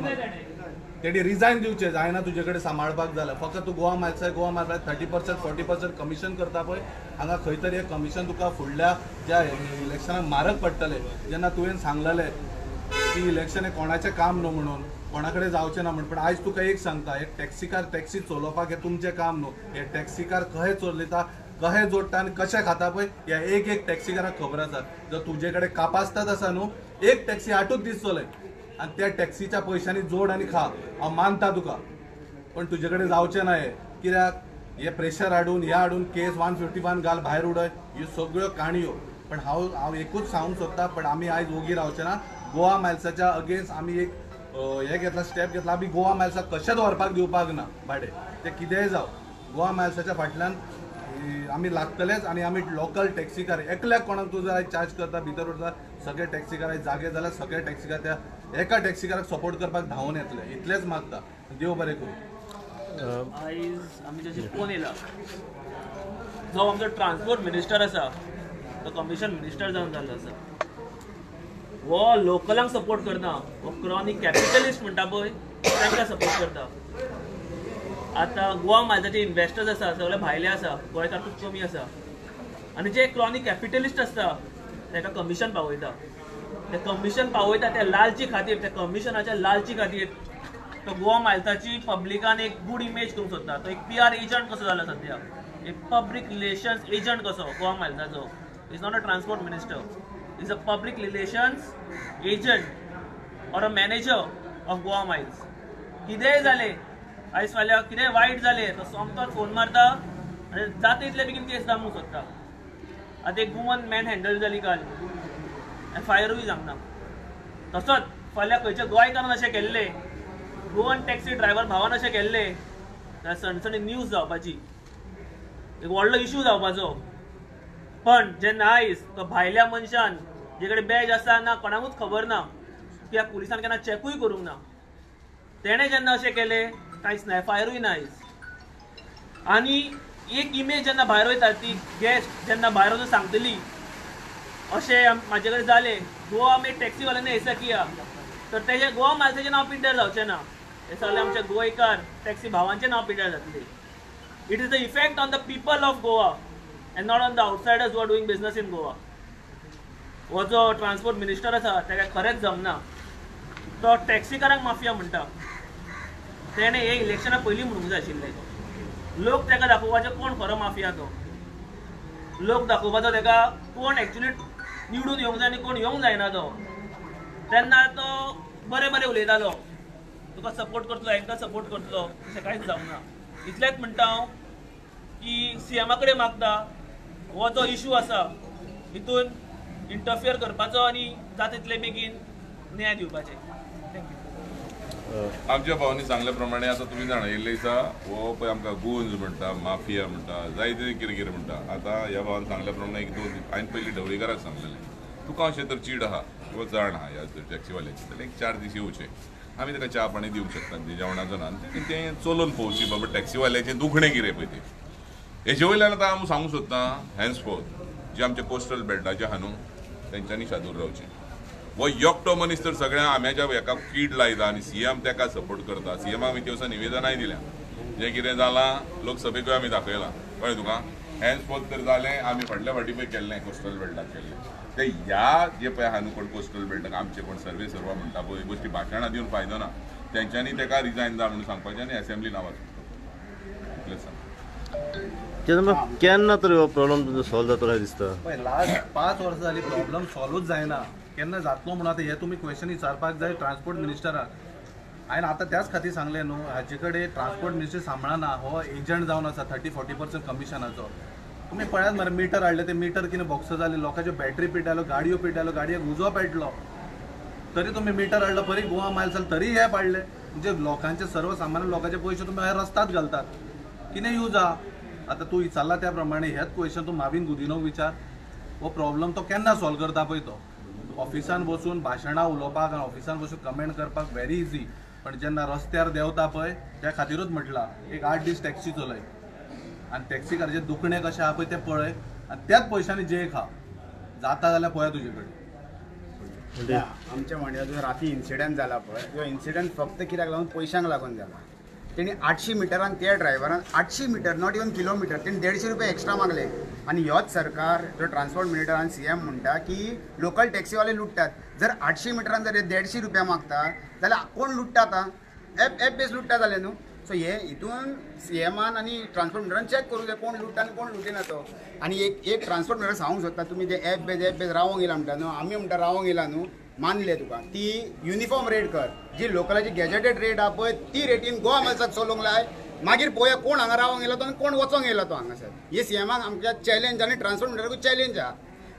तेणी रिजायन दिवचे जायना तुजे कडेन सांबाळपाक जाल्यार फकत तूं गोवा मायल्साय Goa मायल्साय thirty percent forty percent commission करता पळय. हांगा खंय तरी हे कमिशन तुका फुडल्या ज्या इलेक्शनाक म्हारग पडटले जेन्ना तुवें सांगलेलें की इलेक्शन हे कोणाचें काम न्हू म्हणून कोणा कडेन जावचें ना म्हणून. पण आयज तुका एक सांगता एक टॅक्सीकार टॅक्सी चलोवपाक हे तुमचें काम न्हू. हे टॅक्सीकार कहे चलयता कहे जोडटा आनी कशें खाता पळय? ह्या एक एक टॅक्सीकाराक खबर आसा जर तुजे कडेन कापासतात आसा न्हू एक टॅक्सी आठूच दीस चलय आनी त्या टॅक्सीच्या पयशांनी जोड आनी खा. हांव मानता तुका. पण तुजे कडेन जावचें ना हे कित्याक हे प्रेशर हाडून हे हाडून केस वन फिफ्टी वन घाल भायर उडय. ह्यो सगळ्यो काणयो हो. पण हांव हांव एकूच सांगूंक सोदता पण आमी आयज ओगी रावचे ना गोवा मायल्साच्या अगेन्स्ट आमी एक हे घेतला स्टेप घेतला. आमी गोवा मायल्साक कशेंच व्हरपाक दिवपाक ना भाडे. ते कितेंय जावं. गोवा मायल्साच्या फाटल्यान आमी लागतलेच आनी आमी लोकल टॅक्सीकार एकल्याक कोणाक तूं जर आयज चार्ज करता भितर उरता सगळे टॅक्सीकार आयज जागे जाल्यार सगळे टॅक्सीकार त्या एका टॅक्सीकाराक सपोर्ट करपाक धांवून येतले. इतलेंच मागता. देव बरें करूं. आयज आमी जे फोन येयला जो आमचो ट्रान्सपोर्ट मिनिस्टर आसा तो कमिशन मिनिस्टर जावन जाल्लो आसा हो लोकलांक सपोर्ट करता. हो क्रॉनीक कॅपिटलिस्ट म्हणटा पळय तांकां सपोर्ट करता. आतां गोवा मायल्साचे इन्व्हेस्टर्स आसा सगळे भायले आसा गोंयकार खूब कमी आसा आनी जे क्रॉनीक कॅपिटलिस्ट आसता ताका कमिशन पावयता. ते कमिशन पावयता त्या लालची खातीर त्या कमिशनाच्या लालची खातीर तो गोवा मायल्साची पब्लिकान एक गुड इमेज करूंक सोदता तो एक पी आर एजंट कसो जाला सद्या एक पब्लीक रिलेशन्स एजंट कसो? Goa मायल्साचो is not a transport minister is a public relations agent or a manager of Goa Miles कितेंय जालें आयज फाल्यां कितेंय वायट जालें तो सोमतोच फोन मारता आनी जाता तितले बेगीन केस दामूंक सोदता आतां एक वुमन मॅन हँडल जाली काल आनी फायरूय आरूय तसोच फाल्यां खंयच्या गोंयकारान अशें केल्ले. गोवन टॅक्सी ड्रायव्हर भावान अशें केल्ले. जाल्यार सणसणी न्यूज जावपाची. एक व्हडलो इशू जावपाचो. पण जेन्ना आयज तो भायल्या मनशान जे कडेन बॅज आसा ना कोणाकूच खबर ना. कित्याक पुलिसान केन्ना चॅकूय करूंक ना. तेणें जेन्ना अशें केलें कांयच नाही फायरूय आय आणि ना आयज आनी एक इमेज जेन्ना भायर वयता ती गेस्ट जेन्ना भायर वचून सांगतली अशें म्हाजे कडेन जालें गोवा आमी टॅक्सीवाल्यांनी ऐसा किया. तर तेजे गोवा माणसाचें नांव पिड्ड्यार जावचें ना. हे सगळे आमचे गोंयकार टॅक्सी भावांचें नांव पिड्ड्यार जातलें it is the effect on the people of Goa and not on the outsiders who are doing business in Goa हो जो ट्रान्सपोर्ट मिनिस्टर आसा ताका खरेंच जमना. तो टॅक्सीकारांक माफिया म्हणटा तेणें हे इलेक्शना पयलीं म्हणूंक जाय आशिल्लें लोक ताका दाखोवपाचे कोण खरो माफिया तो? लोक दाखोवपाचो तेका कोण एक्चुली निवडून येवंक जाय आनी कोण येवंक जायना तो? तेन्ना तो बरें बरें उलयतालो. तुका सपोर्ट करतलो हांकां सपोर्ट करतलो तशें कांयच जावंक ना. इतलेंच म्हणटा हांव की सीएमा कडेन मागता हो जो इशू आसा हितून इंटरफियर करपाचो आनी जाता तितले बेगीन न्याय दिवपाचें. आमच्या भावांनी सांगल्या प्रमाणे आता तुम्ही जाणा येयल्ले दिसा हो पळय आमकां गुंज म्हणटा माफिया म्हणटा जायते कितें कितें म्हणटा आतां ह्या भावान सांगल्या प्रमाणे एक दोन दीस हांवें पयलीं ढवळीकाराक सांगलेलें. तुका अशें तर चीड आहा किंवा जाण आहा ह्या टॅक्सीवाल्याची जाल्यार एक चार दीस येवचे. आमी ताका च्या पाणी दिवंक शकतात ते जेवणाचो ना आनी तें चलोवन पळोवची बाबा टॅक्सीवाल्याचें दुखणें कितें पळय तें. हेजे वयल्यान आतां हांव सांगूंक सोदतां हॅन्सफोर्थ जे आमचे कोस्टल बेल्टाचे आहा न्हू तेंच्यांनी शादूर रावचें. हो एकटो मनीस तर सगळ्या आम्याच्या हेका कीड लायता आनी सीएम तेका सपोर्ट करता सीएमाक मी दिवसा निवेदनाय दिल्या. जें कितें जालां लोकसभेकूय आमी दाखयलां. कळ्ळें तुका? हॅन्सफोर्थ तर जालें आमी फाटल्या फाटी पळय केल्लें कोस्टल बेल्टाक केल्लें ते ह्या जे पळय आहा न्हू कोण कोस्टल बेल्टाक आमचे कोण सर्वे सर्वा म्हणटा पळय गोश्टी भाशणां दिवन फायदो ना. तेंच्यांनी तेका रिजायन दा म्हणून सांगपाचें आनी असेंब्ली नांवाचो इतलेंच सांग. केन्ना तरी हो प्रॉब्लम तुमचो सॉल्व जातलो दिसता? पळय लास्ट पांच वर्सां जाली प्रॉब्लम सॉल्वच जायना केन्ना जातलो म्हणून आतां हे तुमी क्वेश्चन विचारपाक जाय ट्रान्सपोर्ट मिनिस्टराक हांवें आतां त्याच खातीर सांगलें न्हू हाचे कडेन ट्रान्सपोर्ट मिनिस्टर सांबाळना हो एजंट जावन आसा थर्टी फोर्टी पर्संट कमिशनाचो तुमी पळयात मरे मिटर हाडले ते मिटर कितें बॉक्स जाले लोकांच्यो बॅटरी पिड्डालो गाडयो पिड्डालो गाडयेक उजो पेटलो. तरी तुमी मिटर हाडलो बरी गोवा मायल जाल्यार तरी हे पाडले. म्हणजे लोकांचे सर्वसामान्य लोकांचे पयशे तुमी हे रस्त्यात घालतात. कितें यूज आहा आतां तूं विचारला त्या प्रमाणे हेच क्वेश्चन तूं मावीन गुदिनो विचार. हो प्रॉब्लम तो केन्ना सॉल्व करता पळय तो? ऑफिसान बसून भाशणां उलोवपाक आनी ऑफिसान बसून कमेंट करपाक व्हेरी इजी पण जेन्ना रस्त्यार देंवता पळय त्या खातीरूच म्हटलां एक आठ दीस टॅक्सी चलय. आनी टॅक्सीकाराचे दुखणें कशें आहा पळय तें पळय. आनी त्याच पयशांनी जे खा. जाता जाल्यार पळया तुजे म्हणजे कडेन आमच्या म्हणल्या जो राती इन्सिडंट जाला पळय तो इन्सिडंट फक्त कित्याक लागून? पयशांक लागून जाला तेणी आठशी मिटरान त्या ड्रायव्हरान आठशी मिटर नॉट इवन किलोमिटर तेणी देडशे रुपया एक्स्ट्रा मागले. आनी होच सरकार जो ट्रान्सपोर्ट मिनिस्टर आणि सी एम म्हणटा की लोकल टॅक्सीवाले लुटतात. जर आठशी मिटरान जर देडशी रुपया मागता जाल्यार कोण लुटता आतां? एप एप बेस लुटता जालें न्हू सो हे हितून सी एमान आनी ट्रान्सपोर्ट मिनिस्टरान चॅक करूं जाय कोण लुटता आनी कोण लुटिना तो. आनी एक एक ट्रान्सपोर्ट मिनिस्टर सांगूंक सोदता तुमी जे एप बेज एप बेज रावोंक येयला म्हणटा न्हू आमी म्हणटा रावोंक येयला न्हू मानले तुका. ती युनिफॉर्म रेट कर. जी लोकलाची गॅजेटेड रेट आहा पळय ती रेटीन गोवा मल्साक चलोवंक लाय मागीर पळोवया कोण हांगा रावोंक येयला तो आनी कोण वचोंक येयला तो हांगासर हे सीएमाक आमच्या चॅलेंज आनी ट्रान्सपोर्ट मिनिस्टराकूय चॅलेंज आहा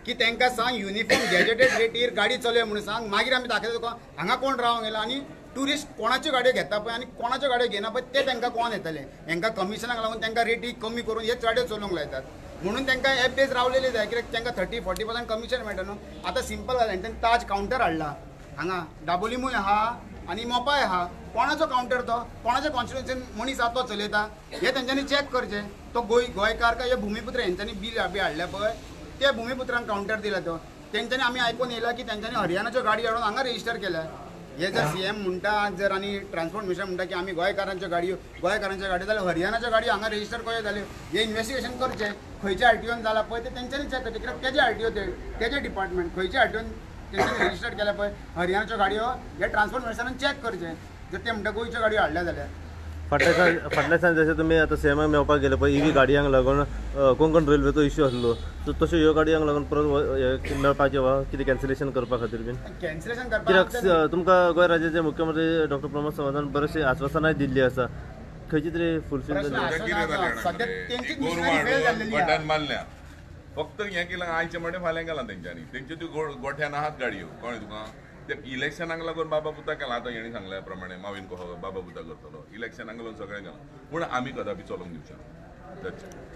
की तांकां सांग युनिफॉर्म गॅजेटेड रेटीर गाडी चलय म्हणून सांग. मागीर आमी दाखयता तुका हांगा कोण रावोंक येयला आनी ट्युरिस्ट कोणाच्यो गाडयो घेता पळय आनी कोणाच्यो गाडयो घेना पळय ते तांकां कोण येतले? हांकां कमिशनाक लागून तांकां रेटी कमी करून हेच गाडयो चलोवंक लायतात म्हणून तांकां एप बेज रावलेले जाय कित्याक तांकां थर्टी फोर्टी पर्संट कमिशन मेळटा न्हू आतां सिंपल जालें तांणी ताज कावंटर हाडला हांगा दाबोलीमूय आहा आनी मोपाय आहा कोणाचो कावंटर तो? कोणाच्या कॉन्स्टिट्युन्सीन मनीस आसा तो चलयता? हे तेंच्यांनी चॅक करचें. तो गोंय गोंयकार काय हे भुमिपुत्र हेंच्यांनी बील बी हाडल्या पळय. त्या भुमिपुत्रांक कावंटर दिला तो. तेंच्यांनी आमी आयकून येयला की तेंच्यांनी हरियाणाच्यो गाडी हाडून हांगा रेजिस्टर केल्या. हे जर सी एम म्हणटा जर आनी ट्रान्सपोर्ट मिनिस्टर म्हणटा की आमी गोंयकारांच्यो गाडयो गोंयकारांच्यो गाडयो जाल्यार हरियाणाच्यो गाडयो हांगा रेजिस्टर कशें जाल्यो हे इन्वेस्टिगेशन करचें खंयच्या आरटीओन जाला पळय ते तेंच्यांनी चॅक करचें कित्याक तेजे आरटीओ ते तेजे डिपार्टमेंट खंयच्या आरटीओन तेंच्यांनी रेजिस्टर केल्या पळय हरियाणाच्यो गाडयो हे ट्रान्सपोर्ट मिनिस्टरान चॅक करचें जर ते म्हणटा गोंयच्यो गाडयो हाडल्या जाल्यार फाटल्या दिसान फाटल्या दिसान जशें तुमी आतां सीएमाक मेळपाक गेले पळय ईव्ही गाडयांक लागून कोंकण रेल्वेचो इश्यू आसलो सो तश्यो ह्यो गाडयांक लागून परत व- हे मेळपाचें वा कितें कॅन्सलेशन करपा खातीर बीन कॅन्सलेशन कित्याक तुमकां गोंय राज्याचे मुख्यमंत्री डॉक्टर प्रमोद सावंतान बरेचशे आश्वासनाय दिल्ली आसा. खंयची तरी फुलफील जाली फक्त हें केलां आयचे म्हणें फाल्यां गेलां तेंच्यांनी तेंच्यो त्यो गो- गोठ्यान आहात गाडयो. कळ्ळें तुका? ते इलेक्शनाक लागून बाबा पुता केला. आतां हेणी सांगल्या प्रमाणे मावीन कहो बाबा पुता करतलो इलेक्शनाक लागून सगळें केलां. पूण आमी कदापि चलोवंक दिवचे.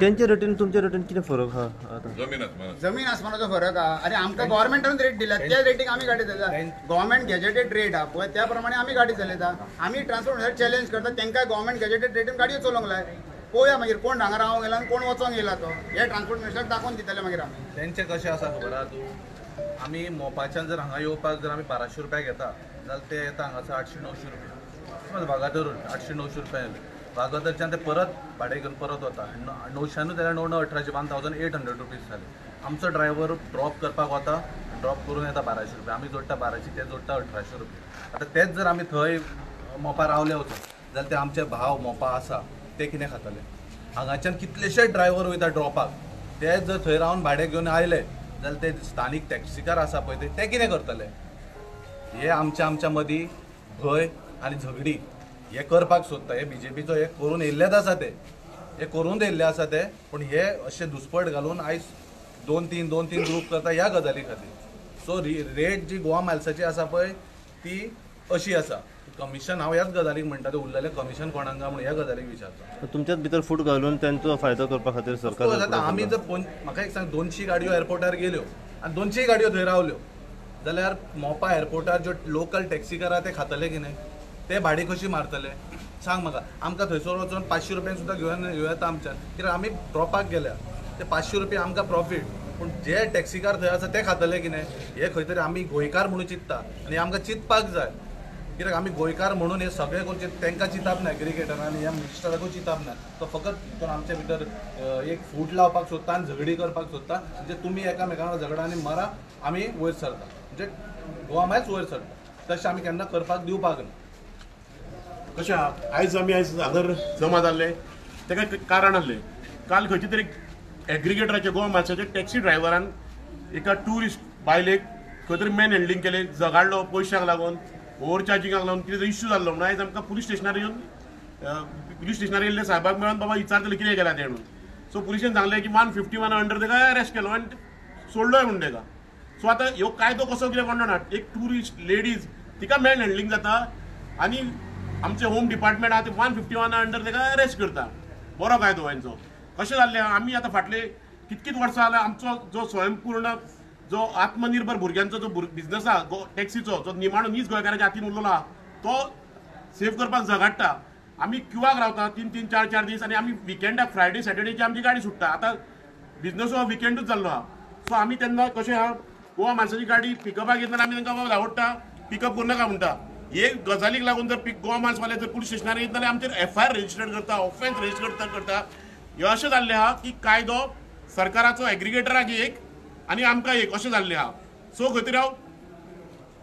तेंचे रेटीन तुमचे रेटीन कितें फरक आतां? जमीन आसमान जमीन आसमानाचो फरक आहा आनी आमकां गव्हर्मेंटान रेट दिल्या त्या रेटीक आमी गाडी चलयता गव्हर्मेंट गॅजेटेड रेट आहा पळय त्या प्रमाणे आमी गाडी चलयता आमी ट्रान्सपोर्ट चॅलेंज करता. तांकां गव्हर्मेंट गॅजेटेड रेटीन गाडयो चलोवंक लाय पळोवया मागीर कोण हांगा रावंक येयला आनी कोण वचोंक येयला तो. हे ट्रान्सपोर्ट मिनिस्टराक दाखोवन दितले मागीर आमी तेंचे कशें आसा खबर आहा तूं? आमी मोपाच्यान जर हांगा येवपाक जर आमी बाराशे रुपया घेता जाल्यार ते येता हांगासर आठशे णवशे रुपया. समज वागातोरून आठशे णवशे रुपया वागातोरच्यान ते परत भाडे घेवन परत वता. णवश्यानूच णवशानूच जाल्यार णव णव अठराशे one thousand eight hundred rupees जाले आमचो ड्रायव्हर ड्रॉप करपाक वता ड्रॉप करून येता बाराशे रुपया. आमी जोडटा बाराशे ते जोडटा अठराशे रुपया. आतां तेच जर आमी थंय मोपा रावले वचत जाल्यार ते आमचे भाव मोपा आसा ते कितें खातले? हांगाच्यान कितलेशेच ड्रायव्हर वयता ड्रॉपाक ते जर थंय रावन भाडे घेवन आयले जाल्यार ते स्थानीक टॅक्सीकार आसा पळय ते ते कितें करतले? हे आमच्या आमच्या मदीं भंय आनी झगडी हे करपाक सोदता. हे बीजेपीचो हे करून येयल्लेच आसा ते. हे करून येयल्ले आसा ते पूण हे अशे दुस्पट घालून आयज दोन तीन दोन तीन ग्रूप करता ह्या गजाली खातीर. सो रेट जी गोवा मायल्साची आसा पळय ती अशी आसा. कमिशन हांव ह्याच गजालीक म्हणटा ते उरलेले कमिशन कोणाक गा म्हणून ह्या गजालीक विचारता. तुमच्याच भितर फूट घालून त्यांचो फायदो करपा खातीर सरकार आमी जर म्हाका एक सांग दोनशी गाडयो एअरपोर्टार गेल्यो आनी दोनशी गाडयो थंय रावल्यो जाल्यार मोपा एअरपोर्टार ज्यो लोकल टॅक्सीकार ते खातले की नाही ते भाडी कशी मारतले? सांग म्हाका. आमकां थंयसर वचून पांचशी रुपयांक सुद्दां घेवन घेवं येता आमच्यान. कित्याक आमी ड्रॉपाक गेल्या ते पांचशी रुपया आमकां प्रॉफीट पूण जे टॅक्सीकार थंय आसा ते खातले की नाही हे खंय तरी आमी गोंयकार म्हणून चिंतता आनी आमकां चिंतपाक जाय. कित्याक आमी गोंयकार म्हणून हे सगळे कोण तांकां चिंताप ना एग्रिगेटरांनी ह्या मिनिस्टराकूय चिताप ना तो फकत तितून आमच्या भितर एक फूट लावपाक सोदता आनी झगडी करपाक सोदता म्हणजे तुमी एकामेका वांगडा झगडा आनी मारा आमी वयर सरता. म्हणजे गोवा मायच वयर सरता. तशें आमी केन्ना करपाक दिवपाक ना. कशें आहा आयज आमी आयज हांगर जमा जाल्ले तेका कारण आसलें काल खंयचे तरी एग्रिगेटराचे गोवा मार्साचे टॅक्सी ड्रायव्हरान एका टुरिस्ट बायलेक खंय तरी मॅन हँडलिंग केलें झगाडलो पयशांक लागून. ओव्हर चार्जिंगाक लागून कितें इश्यू जाल्लो म्हणून आयज आमकां पुलीस स्टेशनार येवन पुलीस स्टेशनार येयल्ले साहेबाक मेळोन बाबा विचारतले कितें केला तें म्हणून? सो पुलिशेन सांगलें की वन फिफ्टी वन अंडर तेका अरेस्ट केलो? आनी सोडलोय म्हणून तेका सो आतां ह्यो कायदो कसो कितें कोणना एक टुरिस्ट लेडीज तिका मॅन हँडलिंग जाता. आनी आमचे होम डिपार्टमेंट आहा ते वन फिफ्टी वन अंडर तेका अरेस्ट करता? बरो कायदो हांचो कशें जाल्लें? आमी आतां फाटले कितकीत वर्सां जाल्यार आमचो जो स्वयंपूर्ण जो आत्मनिर्भर भुरग्यांचो जो बिझनेस आहा गो टॅक्सीचो जो निमाणो नीज गोंयकाराच्या हातीन उरलेलो आहा तो सेव्ह करपाक झगडटा. आमी क्युआक रावता तीन तीन चार चार दीस आनी आमी विकेंडाक फ्रायडे सॅटर्डेची आमची गाडी सुट्टा आतां बिझनेस हो विकेंडूच जाल्लो आहा सो आमी तेन्ना कशें आहा गोवा माणसाची गाडी पिकअपाक येतना आमी तांकां धावडटा आवडटा पिकअप करूं नाका म्हणटा हे गजालीक लागून जर पिक गोवा माणसवाले जर पुलीस स्टेशनार येत जाल्यार आमचेर एफ आय आर रजिस्टर करता ऑफेन्स रजिस्टर करता करता. हे अशें जाल्लें आहा की कायदो सरकाराचो एग्रिगेटराक एक आनी आमकां एक अशें जाल्लें आहा. सो खंय तरी हांव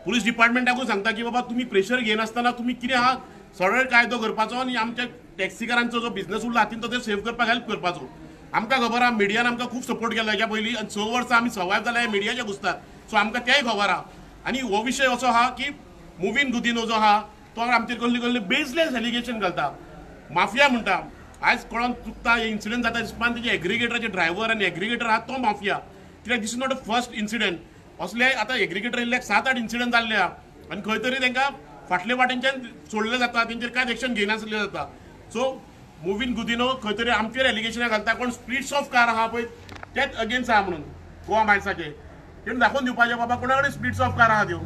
पुलीस डिपार्टमेंटाकूय सांगता की बाबा तुमी प्रेशर घेनासतना तुमी कितें आहा सरळ कायदो करपाचो आनी आमच्या टॅक्सीकारांचो जो बिझनस उरला हातीन तो सेव्ह करपाक हेल्प करपाचो. आमकां खबर आहा मिडियान आमकां खूब सपोर्ट केला हेच्या पयलीं आनी स वर्सां आमी सवाय जाल्या मिडियाच्या घुसतात सो आमकां तेंय खबर आहा. आनी हो विशय असो आहा की मुवीन गुदिनो जो आहा तो आमचेर कसली कसली बेजलेस एलिगेशन घालता. माफिया म्हणटा आयज कोणाक चुकता हे इन्सिडंट जाता. दिसपान तेजे एग्रिगेटराचे ड्रायव्हर आनी एग्रिगेटर आहा तो माफिया कित्याक this is not a first incident असले आतां एग्रिगेटर येयल्ले सात आठ इन्सिडंट जाल्ले आहा आनी खंय तरी तांकां फाटले वाटेनच्यान सोडले जाता तेंचेर कांयच एक्शन घेयनासले जाता सो मुवीन गुदिनो खंय तरी आमचेर एलिगेशनां घालता. कोण स्प्लिट्स ऑफ कार आहा पळय तेच अगेन्स्ट आहा म्हणून. गोवा मायल्साचे तेणें दाखोवन दिवपाचें बाबा कोणा कडेन स्प्लिट्स ऑफ कार आहा त्यो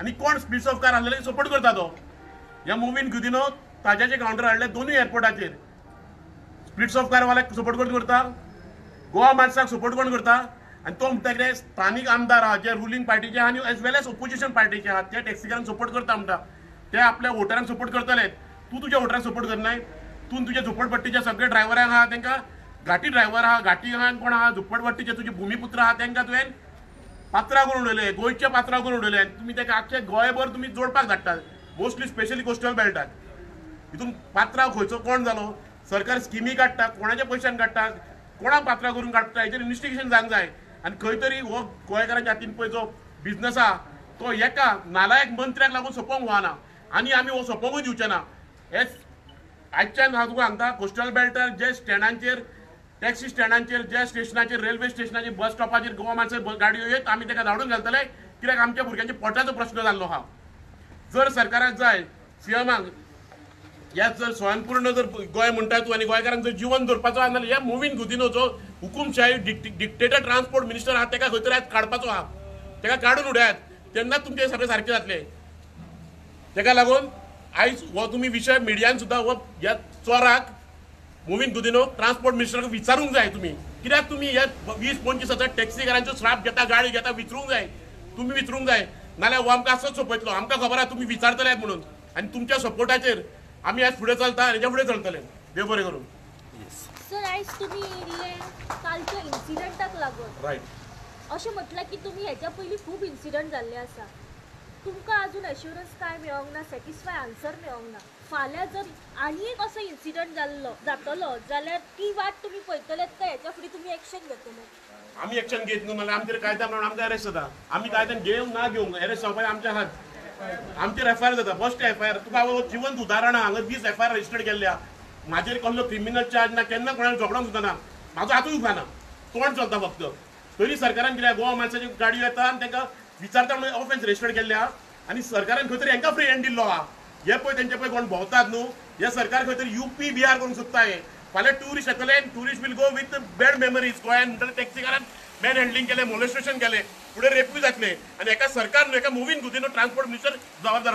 आनी कोण स्प्लिट्स ऑफ कार आसलेले सपोर्ट करता तो. ह्या मुवीन गुदिनो ताज्याचे कावंटर हाडले दोनूय एअरपोर्टाचेर स्प्लिट्स ऑफ कारवाल्याक सपोर्ट कोण करता गोवा मायसाक सपोर्ट कोण करता आनी तो म्हणटा स्थानिक स्थानीक आमदार आहा जे रुलींग पार्टीचे आहा आनी एज वेल एज ओपोजिशन पार्टीचे आहा ते टॅक्सीकारांक सपोर्ट करता म्हणटा ते आपल्या वोटरांक सपोर्ट करतले तूं तुज्या वोटरांक सपोर्ट करनाय तूं तुज्या झोपडपट्टीच्या सगळे ड्रायव्हरांक आहा तांकां घाटी ड्रायव्हर आहा घाटी आहा कोण आहा झोपडपट्टीचे तुझे भूमिपुत्र आहा तांकां तुवें पात्रां करून उडयले गोंयच्या पात्रां करून उडयले आनी तुमी ताका आख्खे गोंयभर तुमी जोडपाक धाडटात. मोस्टली स्पेशली कोस्टल बेल्टाक हितून पात्रांव खंयचो कोण जालो? सरकार स्किमी काडटा कोणाच्या पयशान काडटा कोणाक पात्रां करून काडटा हेचेर इन्व्हेस्टिगेशन जावंक जाय आनी खंय तरी हो गोंयकारांच्या हातीन पळय जो बिझनेस आहा तो एका नालायक मंत्र्याक लागून सोपोवंक व्हाना आनी आमी हो सोपोवंकूय दिवचे ना हे आयच्यान हांव तुका सांगता कोस्टल बेल्टार जे स्टँडांचेर टॅक्सी स्टँडांचेर जे स्टेशनाचेर रेल्वे स्टेशनाचेर बस स्टॉपाचेर गोवा माणसं गाडयो येत आमी ताका धाडून घालतले. कित्याक आमच्या भुरग्यांच्या पोटाचो प्रश्न जाल्लो आहा जर सरकाराक जाय सीएमाक ह्या जर स्वयंपूर्ण जर गोंय म्हणटा तूं आनी गोंयकारांक जर जीवन दवरपाचो आहा जाल्यार ह्या मुवीन गुदिनोचो हुकुमशाही डिक्टेटर ट्रान्सपोर्ट मिनिस्टर आहा तेका खंय तरी आयज काडपाचो आहा तेका काडून उडयात तेन्नाच तुमचे सगळे सारकें जातले. ताका लागून आयज हो तुमी विशय मिडियान सुद्दां हो ह्या चोराक मुवीन गुदिनो ट्रान्सपोर्ट मिनिस्टराक विचारूंक जाय तुमी कित्याक तुमी ह्या वीस पंचवीस हजार टॅक्सीकारांचो श्राप घेता गाडी घेता विचारूंक जाय. तुमी विचारूंक जाय. नाल्यार हो आमकां असोच सोपयतलो. आमकां खबर आहा तुमी विचारतले म्हणून. आनी तुमच्या सपोर्टाचेर आमी आज फुडें चलता आनी हेच्या फुडें चलतले देव बरें करूं सर आयज तुमी येयल्ले कालच्या इन्सिडंटाक लागून रायट अशें म्हटलां की तुमी हेच्या पयलीं खूब इन्सिडंट जाल्ले आसा तुमकां अजून एश्युरन्स काय मेळोंक ना सॅटिस्फाय आन्सर मेळोंक ना? फाल्यां जर आनी एक असो इन्सिडंट जाल्लो जातलो जाल्यार ती वाट तुमी पळयतलेत काय हेच्या फुडें तुमी एक्शन घेतले? आम्ही ऍक्शन घेत न्हू नाल्यार आमचेर कायदा प्रमाण आमकां अरेस्ट जाता आमी कायद्यान घेवंक ना घेवंक अरेस्ट जावपाक आमच्या हात. आमचेर एफ आय आर जाता फर्स्ट एफ आय आर तुका हांव जिवंत उदाहरणां हांगा वीस एफ आय आर रजिस्टर्ड केल्ल्या. म्हाजेर कसलो क्रिमिनल चार्ज ना केन्ना कोणाक झगडोंक सुद्दां ना म्हाजो हातूय उखाना तोंड चलता फक्त. तरी सरकारान कितें गोवा माणसाची गाडी येता आनी तांकां विचारता म्हणून ऑफेन्स रजिस्टर्ड केल्ल्या आनी सरकारान खंय तरी हांकां फ्री हँड दिल्लो आहा हे पळय तेंचे पळय कोण भोंवतात न्हू हे सरकार खंय तरी युपी बिहार करूंक सोदता हे फाल्यां टुरिस्ट येतले tourist will go with bad memories गोंयान टॅक्सीकारान मॅन हँडलिंग केले मोलेस्ट्रेशन केलें फुडें रेपूय जातलें आनी एका सरकार न्हू एका मुवीन गुदीनं ट्रान्सपोर्ट मिनिस्टर जबाबदार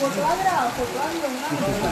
고추하느라 고추하는 용납이 있는